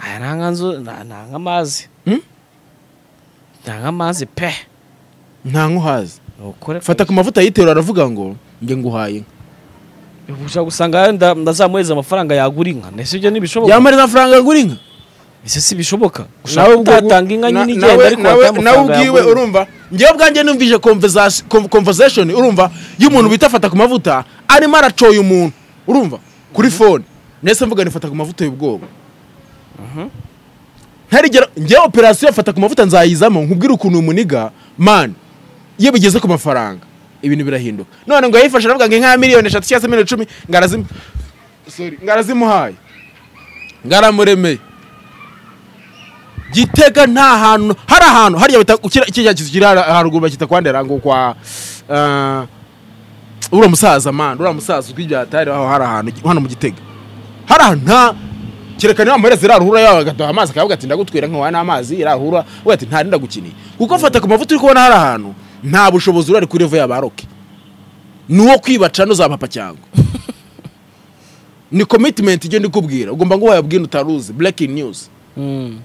Aya nta nka nzu nta nk'amazi
Hmm?
nta nk'amazi pe.
Nta nkuhazi
ni
fata ku mavuta yiterura aravuga ngo njye nguhaye inka.
Ushobora gusanga wenda ndazamuhereza amafaranga yagura inka. Ese ibyo ntibishoboka?
Yamarira amafaranga yagura inka.
Ese si bishoboka
Nawe
ushaka utatanga inka nyine
nawe-
igenda ariko
nawe-
watanga
nawe
amafaranga
ubwiwe
yagura. inka.
urumva njyewe ubwanjye numvise conversation- con- conversation urumva? Y'umuntu bita fata ku mavuta arimo aracoye umuntu. Urumva? Kuri fone nese mvuga ni fata ku mavuta y'ubwoba ntarigera njyewe operasiyo fata ku mavuta nzayizamo nkubwire ukuntu uyu muniga man iyo bigeze ku mafaranga ibintu birahinduka. None ngo yayifashe aravuga ngo inka ya miliyoni eshatu cyangwa se miliyoni icumi ngo arazimuhaye ngo aramuremeye. Gitega nta hantu hari ahantu hariya har- haruguru bakita kwandera ngo kwa uh, uriya musaza man uriya musaza uzwi bya tari aho hari ahantu hano mu gitega. Hari ahantu nta kereka niba amuhereza iriya ruhura yawe agaduha amazi akavuga ati ndagutwira nk'uwa n'amazi iriya ruhura we ati ntari ndagukiniye kuko fata ku mavuta uri kubona hari ahantu nta bushobozi urari kuri revo y'abaroke. Ni uwo kwibaca n'uzapapa cyangwa ni commitment igyo ndikubwira. Ugomba ngo wayabwira utaruzi. News.
Mm.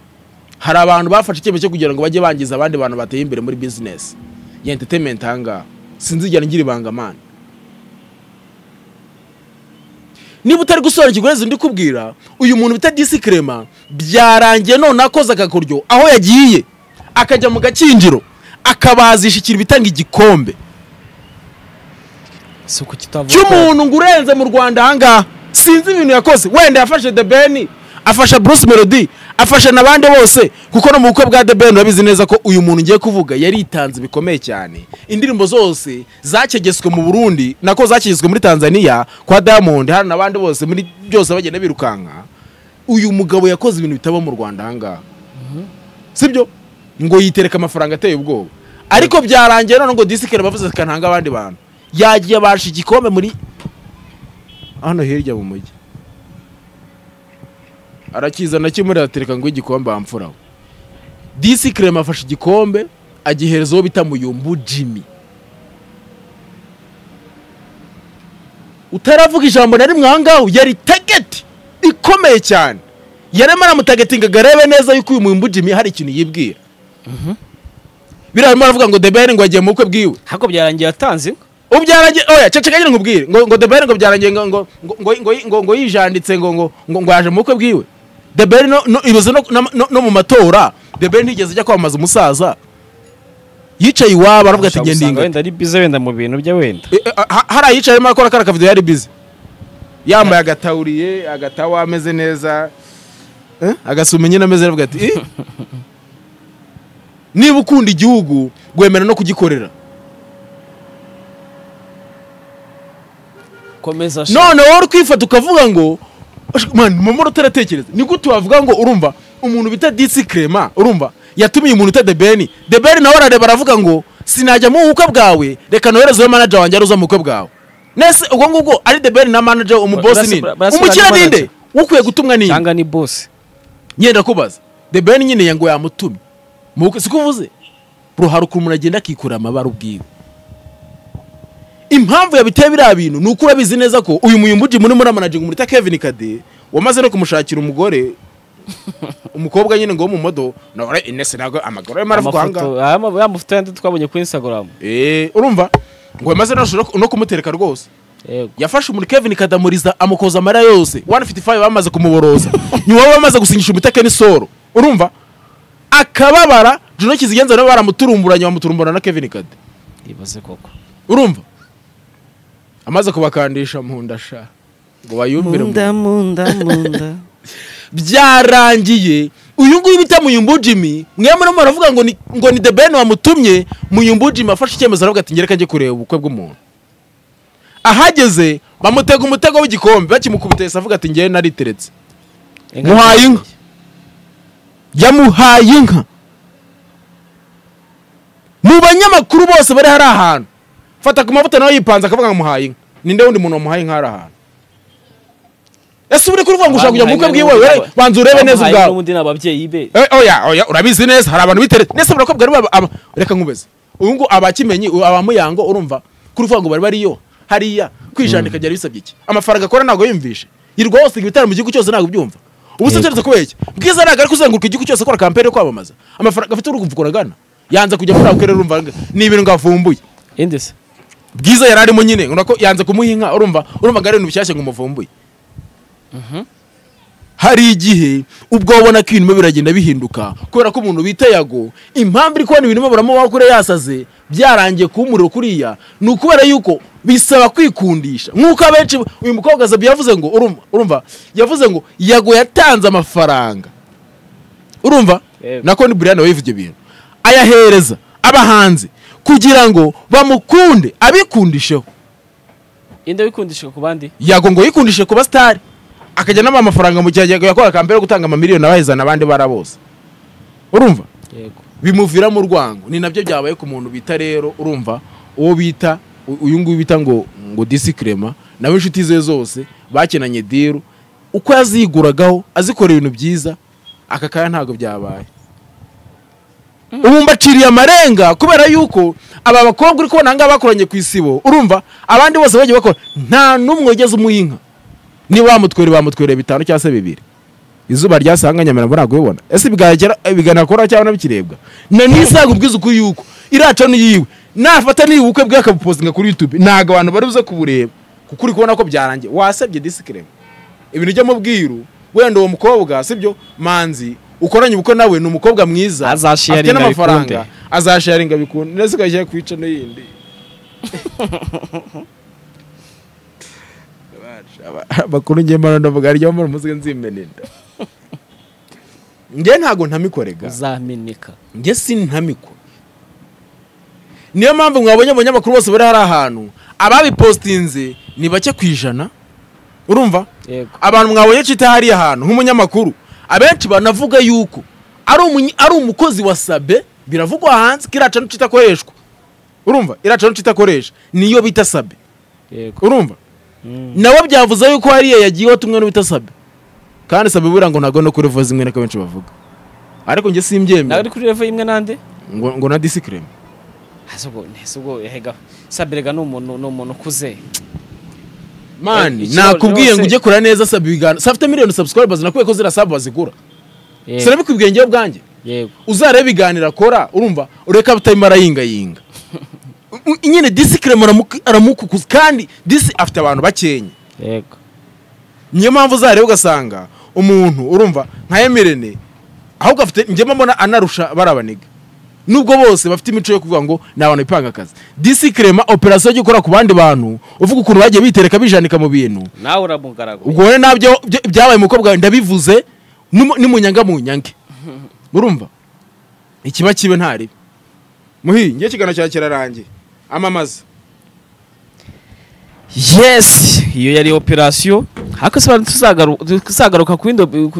Hari abantu bafashe icyemezo cyo kugira ngo bajye bangiza abandi bantu bateye imbere muri business. Ya entertainment ahangaha sinzigera ngira ibanga man niba utari gusobanukirwa neza ndi kubwira uyu muntu bita disi krema byarangiye none akoze akakuryo aho yagiye akajya mu gakinjiro akabazisha ikintu bitanga igikombe. Cy'umuntu ngo urenze mu rwanda ahangaha sinzi ibintu yakoze. Wenda yafashe the ben afasha bruce melody afasha n'abandi bose kuko no mu bukwe bwa the ben urabizi neza ko uyu muntu ngiye kuvuga yaritanze bikomeye cyane. Indirimbo zose zakegeswe mu burundi nako zakegeswe muri tanzania kwa diamond hari n'abandi bose muri byose bagenda birukanka. Uyu mugabo yakoze ibintu bitaba mu rwanda ahangaha sibyo ngo yitereka amafaranga ateye ubwoba. Ariko byarangiye none ngo disikere bavuze kananga abandi bantu. Yagiye abasha igikombe muri hano hirya mu mujyi. Arakizana kimwe aratereka ngo igikombe wamfuraho disi krema afashe igikombe agihereza uwo bita muyumbu jimmy. Utaravuga ijambo na rimwe ahangaho yari tageti ikomeye cyane. Yarimo aramutagetinga ngo arebe neza yuko uyu muyumbu jimmy hari ikintu yibwira. Biriya arimo aravuga ngo debere ngo yagiye mu bukwe bwiwe.
Hako byarangiye atanze
ubyarangiye oya ceceka nyine nkubwire ngo ngo debere ngo byarangiye ngo ngo ngo ngo ngo ngo ngo yijanditse ngo ngo ngo ngo yaje mu bukwe bwiwe. No no ibaze no, no, no, no mu matora. Debere ntigeze ajya kwamamaza umusaza. Yicaye iwabo aravuga ati
Ushobora
ngenda
gusanga
inga
wenda ari bize wenda mu bintu bye wenda.
E, e, ha- hari ayicaye arimo akora kara kavido yari bize yambaye agatawuriye agatawa ameze neza. Eh? agasuma nyine ameze aravuga ati "Eh, niba ukunda igihugu gwemera no kugikorera. None wowe uri kwifata ukavuga ngo "Osh, man mama utaratekereza ni gute wavuga ngo urumva umuntu bita disi krema urumva yatumiye umuntu uta debeni debeni nawe arareba aravuga ngo sinajya mu bukwe bwawe reka noherezeho manager wanjye aruza mu bukwe bwawe. Nese ubwo ngubwo ari debeni na manager umubosi umukira
barasi-
ninde? ukwiye gutumwa ninde
cyangwa ni boss.
Nyenda kubaza debeni nyine yango yamutumye mu bukwe siko uvuze bro hari ukuntu umuntu agenda akikura amabara ubwiwe. Impamvu yabiteye biriya bintu ni uko urabizi neza ko uyu muyumbuji muri muri managinga umurita Kevin Kade wamaze no kumushakira umugore. Umukobwa nyine ngo wo mu modo nore Ines ntabwo amagoro arimo aravuga aha ngaha
ya mafoto yandi twabonye kuri instagram.
Eh urumva? Ngo yamaze no kumutereka rwose. Yafashe umuntu Kevin kadamuriza amukoza amarira yose. 155 bamaze kumuboroza. Nyuma bamaze gusinyisha umutaka n'isoro urumva? Akababara Juno Kizigenza nabo baramuturumburanya bamuturumburana na Kevin Kade.
Ibaze koko.
Urumva? Amaze kubakandisha mu nda sha. Ngo bayumvire mu
munda. Munda munda.
Byarangiye. Uyu nguyu bita muyumbu jimmy mwe murimo muravuga ngo ni ngo ni the ben wamutumye muyumbu jimmy afashe icyemezo aravuga ati ngereka njye kureba ubukwe bw'umuntu. Ahageze bamutega umutego w'igikombe bakimukubita avuga ati ngewe nariteretse. Muhaye inka. Yamuhaye inka. Mu banyamakuru bose bari hari ahantu fata ku mavuta nawe yipanze akavuga ngo muhaye inka. Ninde wundi muntu wamuhaye inka hari ahantu? Ese uri kuvuga ngo ushaka kujya mu bukwe bwiwe? we banza urebe neza ubwawe.
n'ubundi n'ababyeyi be.
Eh, oya oya urabizi neza hari abantu bitere nese burakobwa ari aba reka nkubeze. Ubu ngo abakimenyi abamuyango urumva kuri uvuga ngo bari bariyo hariya. Kwijandika byari bisabye iki? Amafaranga akora ntabwo yumvishe yirwa hose ibitaro mu gihugu cyose ntabwo byumva. Ubu se
Yego.
turetse kubera iki? Bwiza ntabwo ari kuzenguruka igihugu cyose akora kampeni yo kwamamaza. Amafaranga afite urumva ukuntu agana yanze kujya muri ako karere urumva ni ibintu ngavumbuye.
Indi se.
Bwiza yari arimo nyine. Urabona ko yanze kumuha inka urumva urumva ngo ari ibintu bishyashya ngo umuvumbuye hari igihe ubwo wabona ko ibintu biragenda bihinduka kubera ko umuntu bita yago impamvu iri kubona ibintu birimo biramubaho kuriya yasaze byarangiye kuba umuriro kuriya ni ukubera yuko bisaba kwikundisha. Nk'uko abenshi uyu mukobwa yavuze ngo urumva- yavuze ngo yago yatanze amafaranga. Urumva? Nako ni buriyani wabivuze ibyo bintu ayahereza abahanzi kugira ngo bamukunde abikundisheho.
Inde wikundishije ku bandi?
Yago ngo yikundishe kuba sitari akajya n'ama amafaranga mu gihe yakora kampeni yo gutanga amamiliyoni abahezana abandi bara bose. Urumva?
Yego.
Bimuviramo urwango ni na byo byabaye ku muntu bita rero urumva? Uwo bita uyu nguyu bita ngo ngo disikirema nawe inshuti ze zose bakinanye diru uko yaziguragaho azikorera ibintu byiza aka kanya ntabwo byabaye. Ubu mbaciriye amarenga kubera yuko aba bakobwa uri kubona ahangaha bakoranye ku isibo. Urumva abandi bose bagiye bakora nta n'umwe wigeze umuha inka. Niba bamutwereye bamutwereye bitanu cyangwa se bibiri. Izuba ryasanga nyamirambo ntabwo ubibona ese ibiganiro biganakora cyangwa nabikirebwa na nisaga ubwiza ukuri yuko. Iraca niyiwe nafata niba ubukwe bwe akabupostinga kuri youtube. Ntabwo abantu bari buze kubureba. Kuko uri kubona ko byarangiye. Wasebye disikirema ibintu ujya mu bwiru wenda uwo mukobwa sibyo? Manzi ukoranye ubukwe nawe ni umukobwa mwiza. Afite n'amafaranga. azasharinga bikunde. Ndetse ukajya kwica n'iyindi. Bakuru njye mbona ndavuga harya mbona umuziga nzimenenda. Njye ntabwo ntamikorega
uzameneka
njye sintamikwa niyo mpamvu mwabonye abanyamakuru bose bari hari ahantu ababipostinze ni bake ku ijana. Urumva? Abantu mwabonye cita hariya ahantu nk'umunyamakuru. Abenshi banavuga yuko ari ari umukozi wa sabe biravugwa hanze ko iraca n'ucita akoreshwa urumva? Iraca n'ucita akoresha niyo bita sabe. Urumva?
Mm.
nawe byavuze yuko hariya yagiyeho tumwe n'ubita sabe. Kandi sabe buriya ngo ntabwo no kuri voze imwe niko benshi bavuga. Ariko njye simbyemera.
Uri kuri revo imwe nande
ngo, na disikirema
hasi ubwo sabirega ni umuntu ni umuntu ukuze.
Mani
Eh,
nakubwiye ngo ujye kureba neza sabe ibiganiro sabe afite miliyoni subscribers nakubwiye ko ziriya sabe bazigura sinabikubwiye njyewe bwanjye
yego.
Uzareba ibiganiro akora urumva ureka butarimo arayingayinga. Nyine disikirema aramukukuza kandi disi afite abantu bakenya niyo mpamvu uzareba ugasanga umuntu urumva nka emirene ahubwo afite njyemo mbona anarusha barabaniga nubwo bose bafite imico yo kuvuga ngo ni abantu bipanga akazi. Disikirema operasiyo ajya ikora ku bandi bantu uvuga ukuntu bagiye bitereka bijanika mu bintu.
Nawe uramugaragura.
Ubwo wowe na byo byo- byabaye umukobwa wawe ndabivuze nimunyanga mu nyange urumva ikiba kibe ntaribi. Muhi ngiye ikiganiro cyawe kirarangiye. Amamaza.
Yes. Iyo yari operasiyo ariko tuzagaruka ku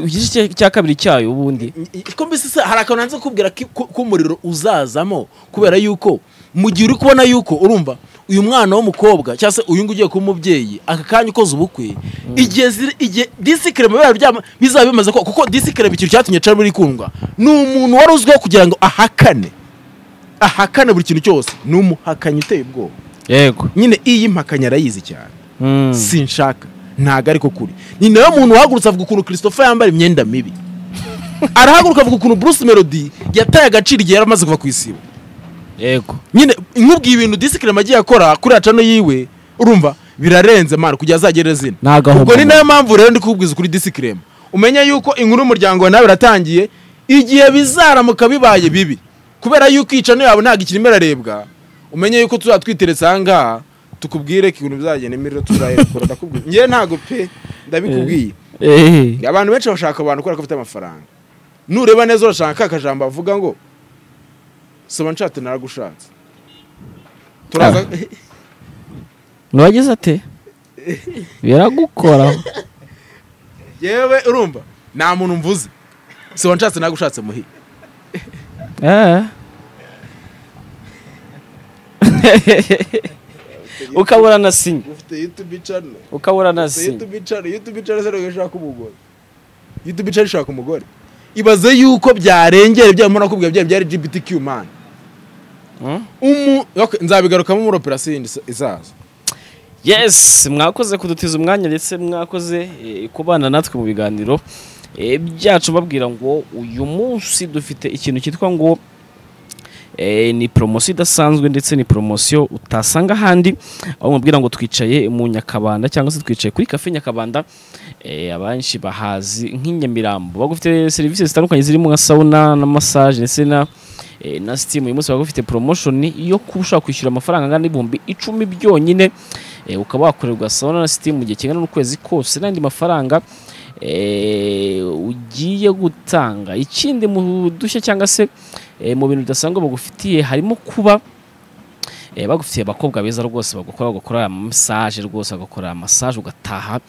gice cya- kabiri cyayo ubundi.
Ko mbese se hari akantu nanze kubwira ko umuriro uzazamo? Kubera yuko mu gihe uri kubona yuko urumva uyu mwana w'umukobwa cyangwa se uyu nguyu ugiye kuba umubyeyi aka kanya ukoze ubukwe igihe byama- bizaba bimaze ko kuko disikirema ikintu cyatumye cara muri ikundwa ni umuntu wari uzwiho kugira ngo ahakane. Ahakane buri kintu cyose. Ni umuhakanyi uteye ubwoba.
Yego.
Nyine iyi mpakanya arayizi cyane.
Mm.
sinshaka. Ntago ariko kuri. Ni nawe muntu uhagurutse avuga ukuntu christopher yambara imyenda mibi. Arahaguruka avuga ukuntu bruce melody yataye agaciro igihe yari amaze kuva ku isibo.
Yego.
Nyine nkubwiye ibintu disikirema agiye akora kuri acano yiwe urumva birarenze mani kugira azagere zina
Ni agahombo.
ubwo ni na yo mpamvu rero ndi kubwiza kuri disikirema umenye yuko inkuru y'umuryango nawe iratangiye igihe bizaramuka bibaye bibi. Kubera yuko icano yawe ntabwo ikirimo irarebwa umenye yuko tuzaba twiteretse aha ngaha tukubwire ko ibintu bizagenda imiriro tuzayirekura ndakubwira ngewe ntabwo pe ndabikubwiye.
Eh.
abantu benshi bashaka abantu kubera ko bafite amafaranga. Nureba neza urashaka ka kajambo bavuga ngo soba nshatse naragushatse. Turaza
ntiwagize ate? Biragukora.
Yewe urumva nta muntu mvuze. Soba nshatse naragushatse muhi.
Eh. ukabura na sinya.
Ufite youtube channel.
Ukabura na sinya.
Youtube channel. Youtube channel se ishaka umugore. Youtube channel ishaka umugore. Ibaze yuko byarengera ibyo mbona kubwira bya byari LGBTQ man.
Hmm?
nzabigarukamo muri isa- izaza.
Yes mwakoze kudutiza umwanya ndetse mwakoze eh, kubana natwe mu biganiro. Eh, byacu babwira ngo uyu munsi dufite ikintu cyitwa ngo ni poromosiyo idasanzwe ndetse ni poromosiyo utasanga ahandi. Aho mubwira ngo twicaye mu nyakabanda cyangwa se twicaye kuri kafe nyakabanda eh, abenshi bahazi nk'inyamirambo. Bagufite serivisi zitandukanye zirimo nka sauna na massage ndetse na eh, na steam. Uyu munsi baba bafite promotion yo kuba ushobora kwishyura amafaranga angana n'ibihumbi icumi byonyine. Eh, ukaba wakorerwa sauna na steam mu gihe kingana n'ukwezi kose n'andi mafaranga eh, ugiye gutanga. Ikindi mu dushya cyangwa se eh, mu bintu bidasanzwe bagufitiye harimo kuba eh, bagufitiye abakobwa beza rwose bagukora bagakora massage rwose bagakora massage ugataha.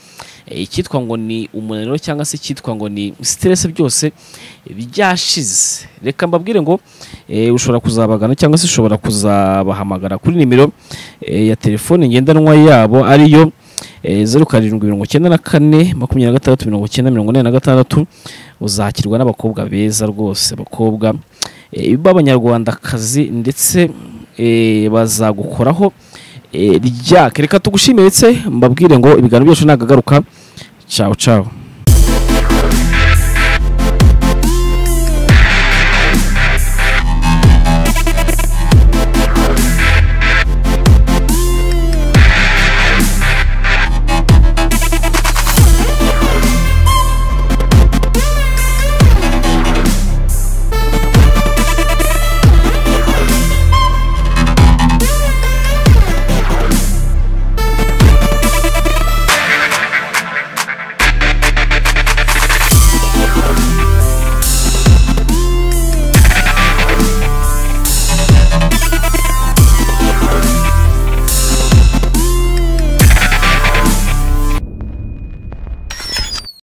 Eh, icyitwa ngo ni umunaniro cyangwa se icyitwa ngo ni stress byose eh, byashize. Reka mbabwire ngo eh, ushobora kuzabagana cyangwa se ushobora kuzabahamagara kuri nimero eh, ya telefone ngendanwa yabo ariyo eh, zeru karindwi mirongo icyenda na kane makumyabiri na gatandatu mirongo icyenda mirongo ine na gatandatu uzakirwa n'abakobwa beza rwose abakobwa. Eh, b'abanyarwandakazi ndetse eh, bazagukoraho eh, ryake reka tugushimire ndetse mbabwire ngo ibiganiro byacu nagagaruka. Cawu cawu